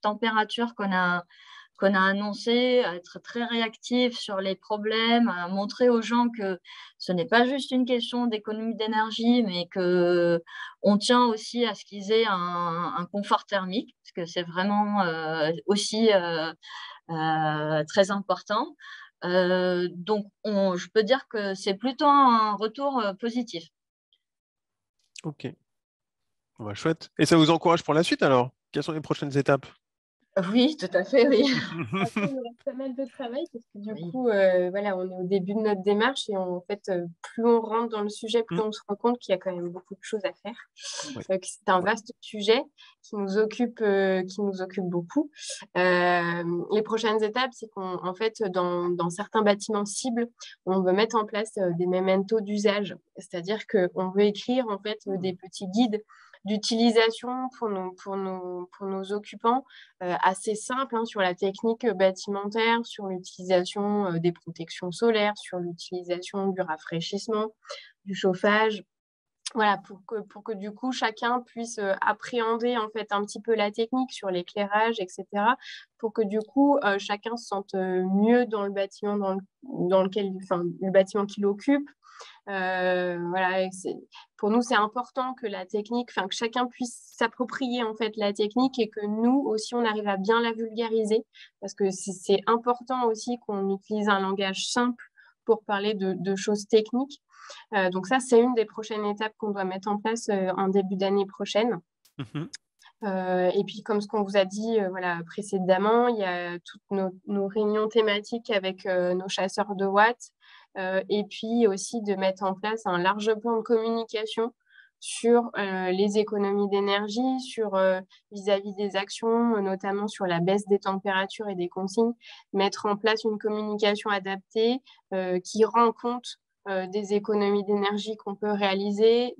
températures qu'on a qu'on a annoncé, à être très réactif sur les problèmes, à montrer aux gens que ce n'est pas juste une question d'économie d'énergie, mais que on tient aussi à ce qu'ils aient un, confort thermique, parce que c'est vraiment euh, aussi euh, euh, très important. donc, je peux dire que c'est plutôt un retour positif.
Ok. Bah, chouette. Et ça vous encourage pour la suite alors? Quelles sont les prochaines étapes?
Oui, tout à fait, oui. Après, il reste pas mal de travail parce que du coup, euh, voilà, on est au début de notre démarche et en fait, euh, plus on rentre dans le sujet, plus mmh. on se rend compte qu'il y a quand même beaucoup de choses à faire. Euh, c'est un vaste sujet qui nous occupe, qui nous occupe beaucoup. les prochaines étapes, c'est qu'en fait, dans, dans, certains bâtiments cibles, on veut mettre en place des mementos d'usage, c'est-à-dire qu'on veut écrire en fait des petits guides d'utilisation pour nos, pour, nos, pour nos occupants euh, assez simple hein, sur la technique bâtimentaire, sur l'utilisation euh, des protections solaires, sur l'utilisation du rafraîchissement, du chauffage, voilà, pour que, pour que du coup chacun puisse euh, appréhender en fait un petit peu la technique sur l'éclairage, etc. Pour que du coup chacun se sente mieux dans le bâtiment dans, dans lequel, enfin, le bâtiment qu'il occupe, euh, voilà, pour nous, c'est important que la technique, enfin que chacun puisse s'approprier en fait la technique et que nous aussi, on arrive à bien la vulgariser parce que c'est important aussi qu'on utilise un langage simple pour parler de, choses techniques. Euh, donc ça, c'est une des prochaines étapes qu'on doit mettre en place euh, en début d'année prochaine. Mmh et puis, comme ce qu'on vous a dit voilà, précédemment, il y a toutes nos, nos réunions thématiques avec nos chasseurs de watts, et puis aussi de mettre en place un large plan de communication sur euh, les économies d'énergie, sur euh, vis-à-vis des actions, notamment sur la baisse des températures et des consignes, mettre en place une communication adaptée qui rend compte des économies d'énergie qu'on peut réaliser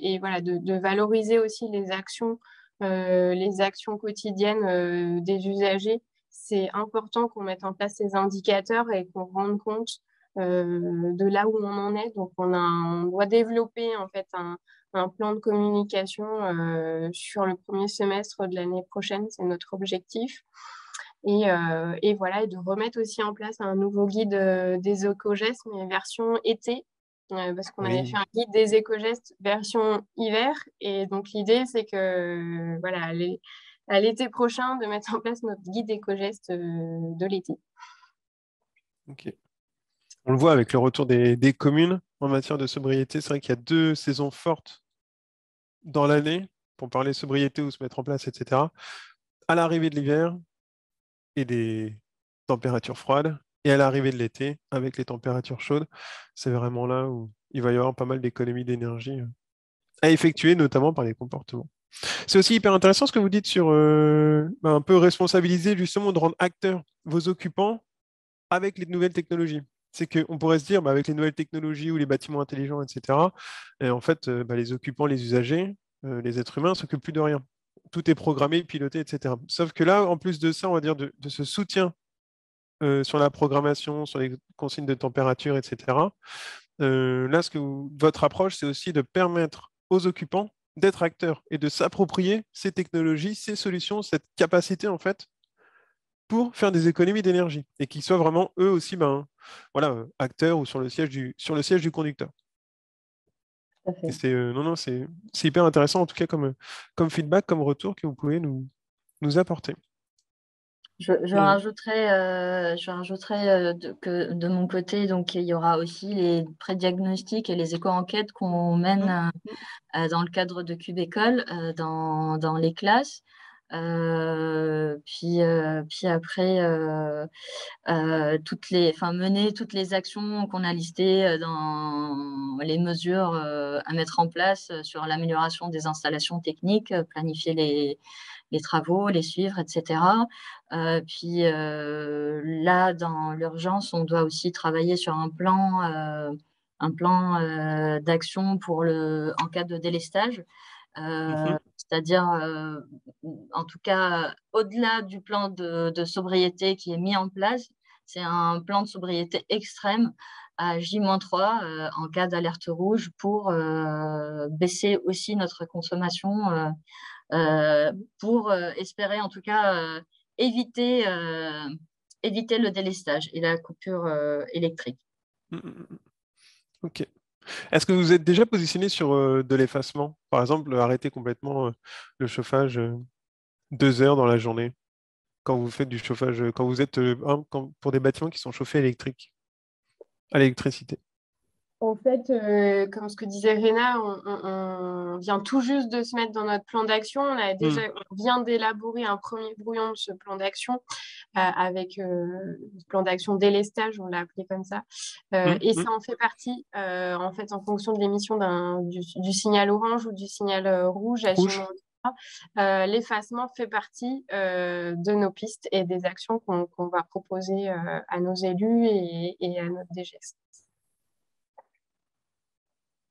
et voilà, de, de, valoriser aussi les actions, les actions quotidiennes des usagers. C'est important qu'on mette en place ces indicateurs et qu'on rende compte euh, de là où on en est. Donc, on, a, doit développer en fait un, plan de communication euh, sur le premier semestre de l'année prochaine. C'est notre objectif. Et, euh, et, voilà, et de remettre aussi en place un nouveau guide des éco-gestes, mais version été, parce qu'on avait fait un guide des éco-gestes version hiver. Et donc, l'idée, c'est que, voilà, à l'été prochain, de mettre en place notre guide éco-gestes de l'été.
Ok. On le voit avec le retour des, communes en matière de sobriété. C'est vrai qu'il y a deux saisons fortes dans l'année pour parler sobriété ou se mettre en place, etc. À l'arrivée de l'hiver et des températures froides, et à l'arrivée de l'été avec les températures chaudes, c'est vraiment là où il va y avoir pas mal d'économies d'énergie euh, à effectuer, notamment par les comportements. C'est aussi hyper intéressant ce que vous dites sur euh, bah, un peu responsabiliser, justement, de rendre acteurs vos occupants avec les nouvelles technologies. C'est qu'on pourrait se dire, bah, avec les nouvelles technologies ou les bâtiments intelligents, etc., et en fait, euh, bah, les occupants, les usagers, euh, les êtres humains ne s'occupent plus de rien. Tout est programmé, piloté, etc. Sauf que là, en plus de ça, on va dire de, ce soutien sur la programmation, sur les consignes de température, etc. là, ce que votre approche, c'est aussi de permettre aux occupants d'être acteurs et de s'approprier ces technologies, ces solutions, cette capacité en fait pour faire des économies d'énergie et qu'ils soient vraiment eux aussi ben, voilà, euh, acteurs ou sur le siège du, sur le siège du conducteur. C'est, euh, non, non, c'est, hyper intéressant en tout cas comme, comme feedback, comme retour que vous pouvez nous, nous apporter.
Je, je rajouterais, euh, je rajouterais que de mon côté, donc il y aura aussi les pré-diagnostics et les éco-enquêtes qu'on mène mmh. dans le cadre de Cube École dans, dans les classes. Euh, puis, euh, puis après, euh, toutes les, enfin, mener toutes les actions qu'on a listées dans les mesures à mettre en place sur l'amélioration des installations techniques, planifier les, les travaux, les suivre, etc. puis là, dans l'urgence, on doit aussi travailler sur un plan, un plan d'action pour le, en cas de délestage. Mmh c'est-à-dire, euh, en tout cas, au-delà du plan de, sobriété qui est mis en place, c'est un plan de sobriété extrême à J-3 euh, en cas d'alerte rouge pour euh, baisser aussi notre consommation, pour espérer en tout cas éviter, éviter le délestage et la coupure électrique. Mmh,
mmh, ok. Est-ce que vous êtes déjà positionné sur euh, de l'effacement? Par exemple, arrêter complètement euh, le chauffage euh, deux heures dans la journée quand vous faites du chauffage, quand vous êtes pour des bâtiments qui sont chauffés électriques, à l'électricité?
En fait, euh, comme ce que disait Réna, on, vient tout juste de se mettre dans notre plan d'action. On, a déjà, hmm. vient d'élaborer un premier brouillon de ce plan d'action euh, avec euh, le plan d'action délestage, on l'a appelé comme ça. Hmm, et hmm. ça en fait partie, en fait, en fonction de l'émission du, du, signal orange ou du signal rouge. L'effacement fait partie de nos pistes et des actions qu'on va proposer à nos élus et, et à notre DGS.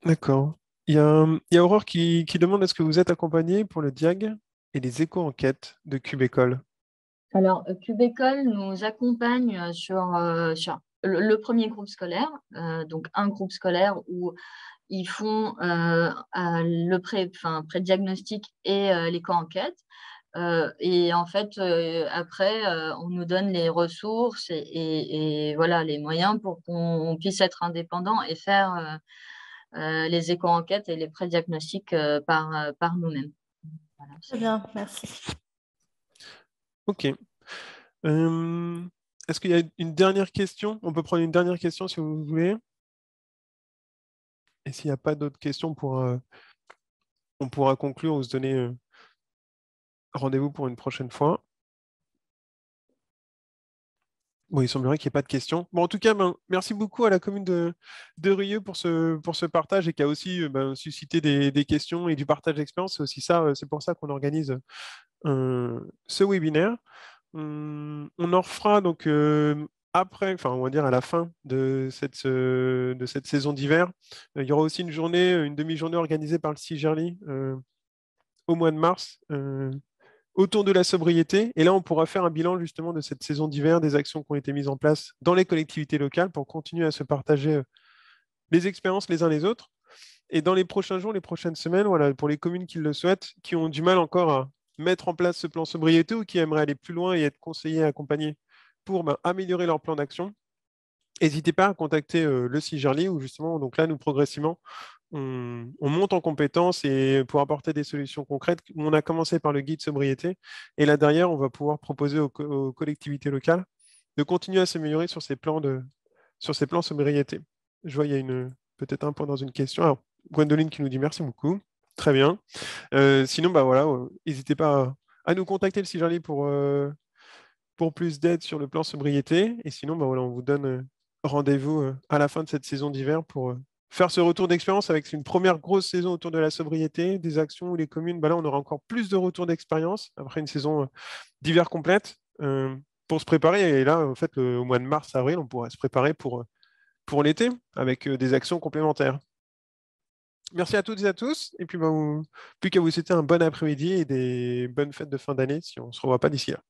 D'accord. Il y a, Aurore qui, demande est-ce que vous êtes accompagné pour le DIAG et les éco-enquêtes de Cubécole
Alors, euh, Cubécole nous accompagne euh, sur, euh, le, premier groupe scolaire, donc un groupe scolaire où ils font le pré, pré-diagnostic et l'éco-enquête. et en fait, après, on nous donne les ressources et voilà les moyens pour qu'on puisse être indépendant et faire euh, les éco-enquêtes et les pré-diagnostics euh, par, euh, par nous-mêmes.
Très bien, merci.
Ok. Est-ce qu'il y a une dernière question? On peut prendre une dernière question si vous voulez. Et s'il n'y a pas d'autres questions, pour, on pourra conclure ou se donner rendez-vous pour une prochaine fois. Bon, il semblerait qu'il n'y ait pas de questions. Bon, en tout cas, ben, merci beaucoup à la commune de, Rieux pour ce, pour ce partage et qui a aussi euh, ben, suscité des, questions et du partage d'expérience. C'est aussi ça, euh, c'est pour ça qu'on organise euh, ce webinaire. Hum, on en refera donc après, enfin, on va dire à la fin de cette, de cette saison d'hiver. il y aura aussi une journée, une demi-journée organisée par le CIGERLI au mois de mars autour de la sobriété. Et là, on pourra faire un bilan justement de cette saison d'hiver, des actions qui ont été mises en place dans les collectivités locales pour continuer à se partager euh, les expériences les uns les autres. Et dans les prochains jours, les prochaines semaines, voilà, pour les communes qui le souhaitent, qui ont du mal encore à mettre en place ce plan sobriété ou qui aimeraient aller plus loin et être conseillés et accompagnés pour ben, améliorer leur plan d'action, n'hésitez pas à contacter euh, le CIGERLI où justement, donc là, nous progressivement, on, monte en compétences et pour apporter des solutions concrètes. On a commencé par le guide sobriété et là derrière, on va pouvoir proposer aux, collectivités locales de continuer à s'améliorer sur ces plans de sobriété. Je vois, il y a une peut-être un point dans une question. Alors, Gwendoline qui nous dit merci beaucoup. Très bien. Euh, sinon, bah voilà, euh, n'hésitez pas à, nous contacter le CIGERLI pour, euh, pour plus d'aide sur le plan sobriété. Et sinon, bah on vous donne rendez-vous à la fin de cette saison d'hiver pour faire ce retour d'expérience avec une première grosse saison autour de la sobriété, des actions où les communes, bah là, on aura encore plus de retours d'expérience après une saison d'hiver complète pour se préparer. Et là, en fait, au mois de mars, avril, on pourrait se préparer pour, pour l'été avec des actions complémentaires. Merci à toutes et à tous. Et puis, bah, plus qu'à vous souhaiter un bon après-midi et des bonnes fêtes de fin d'année si on ne se revoit pas d'ici là.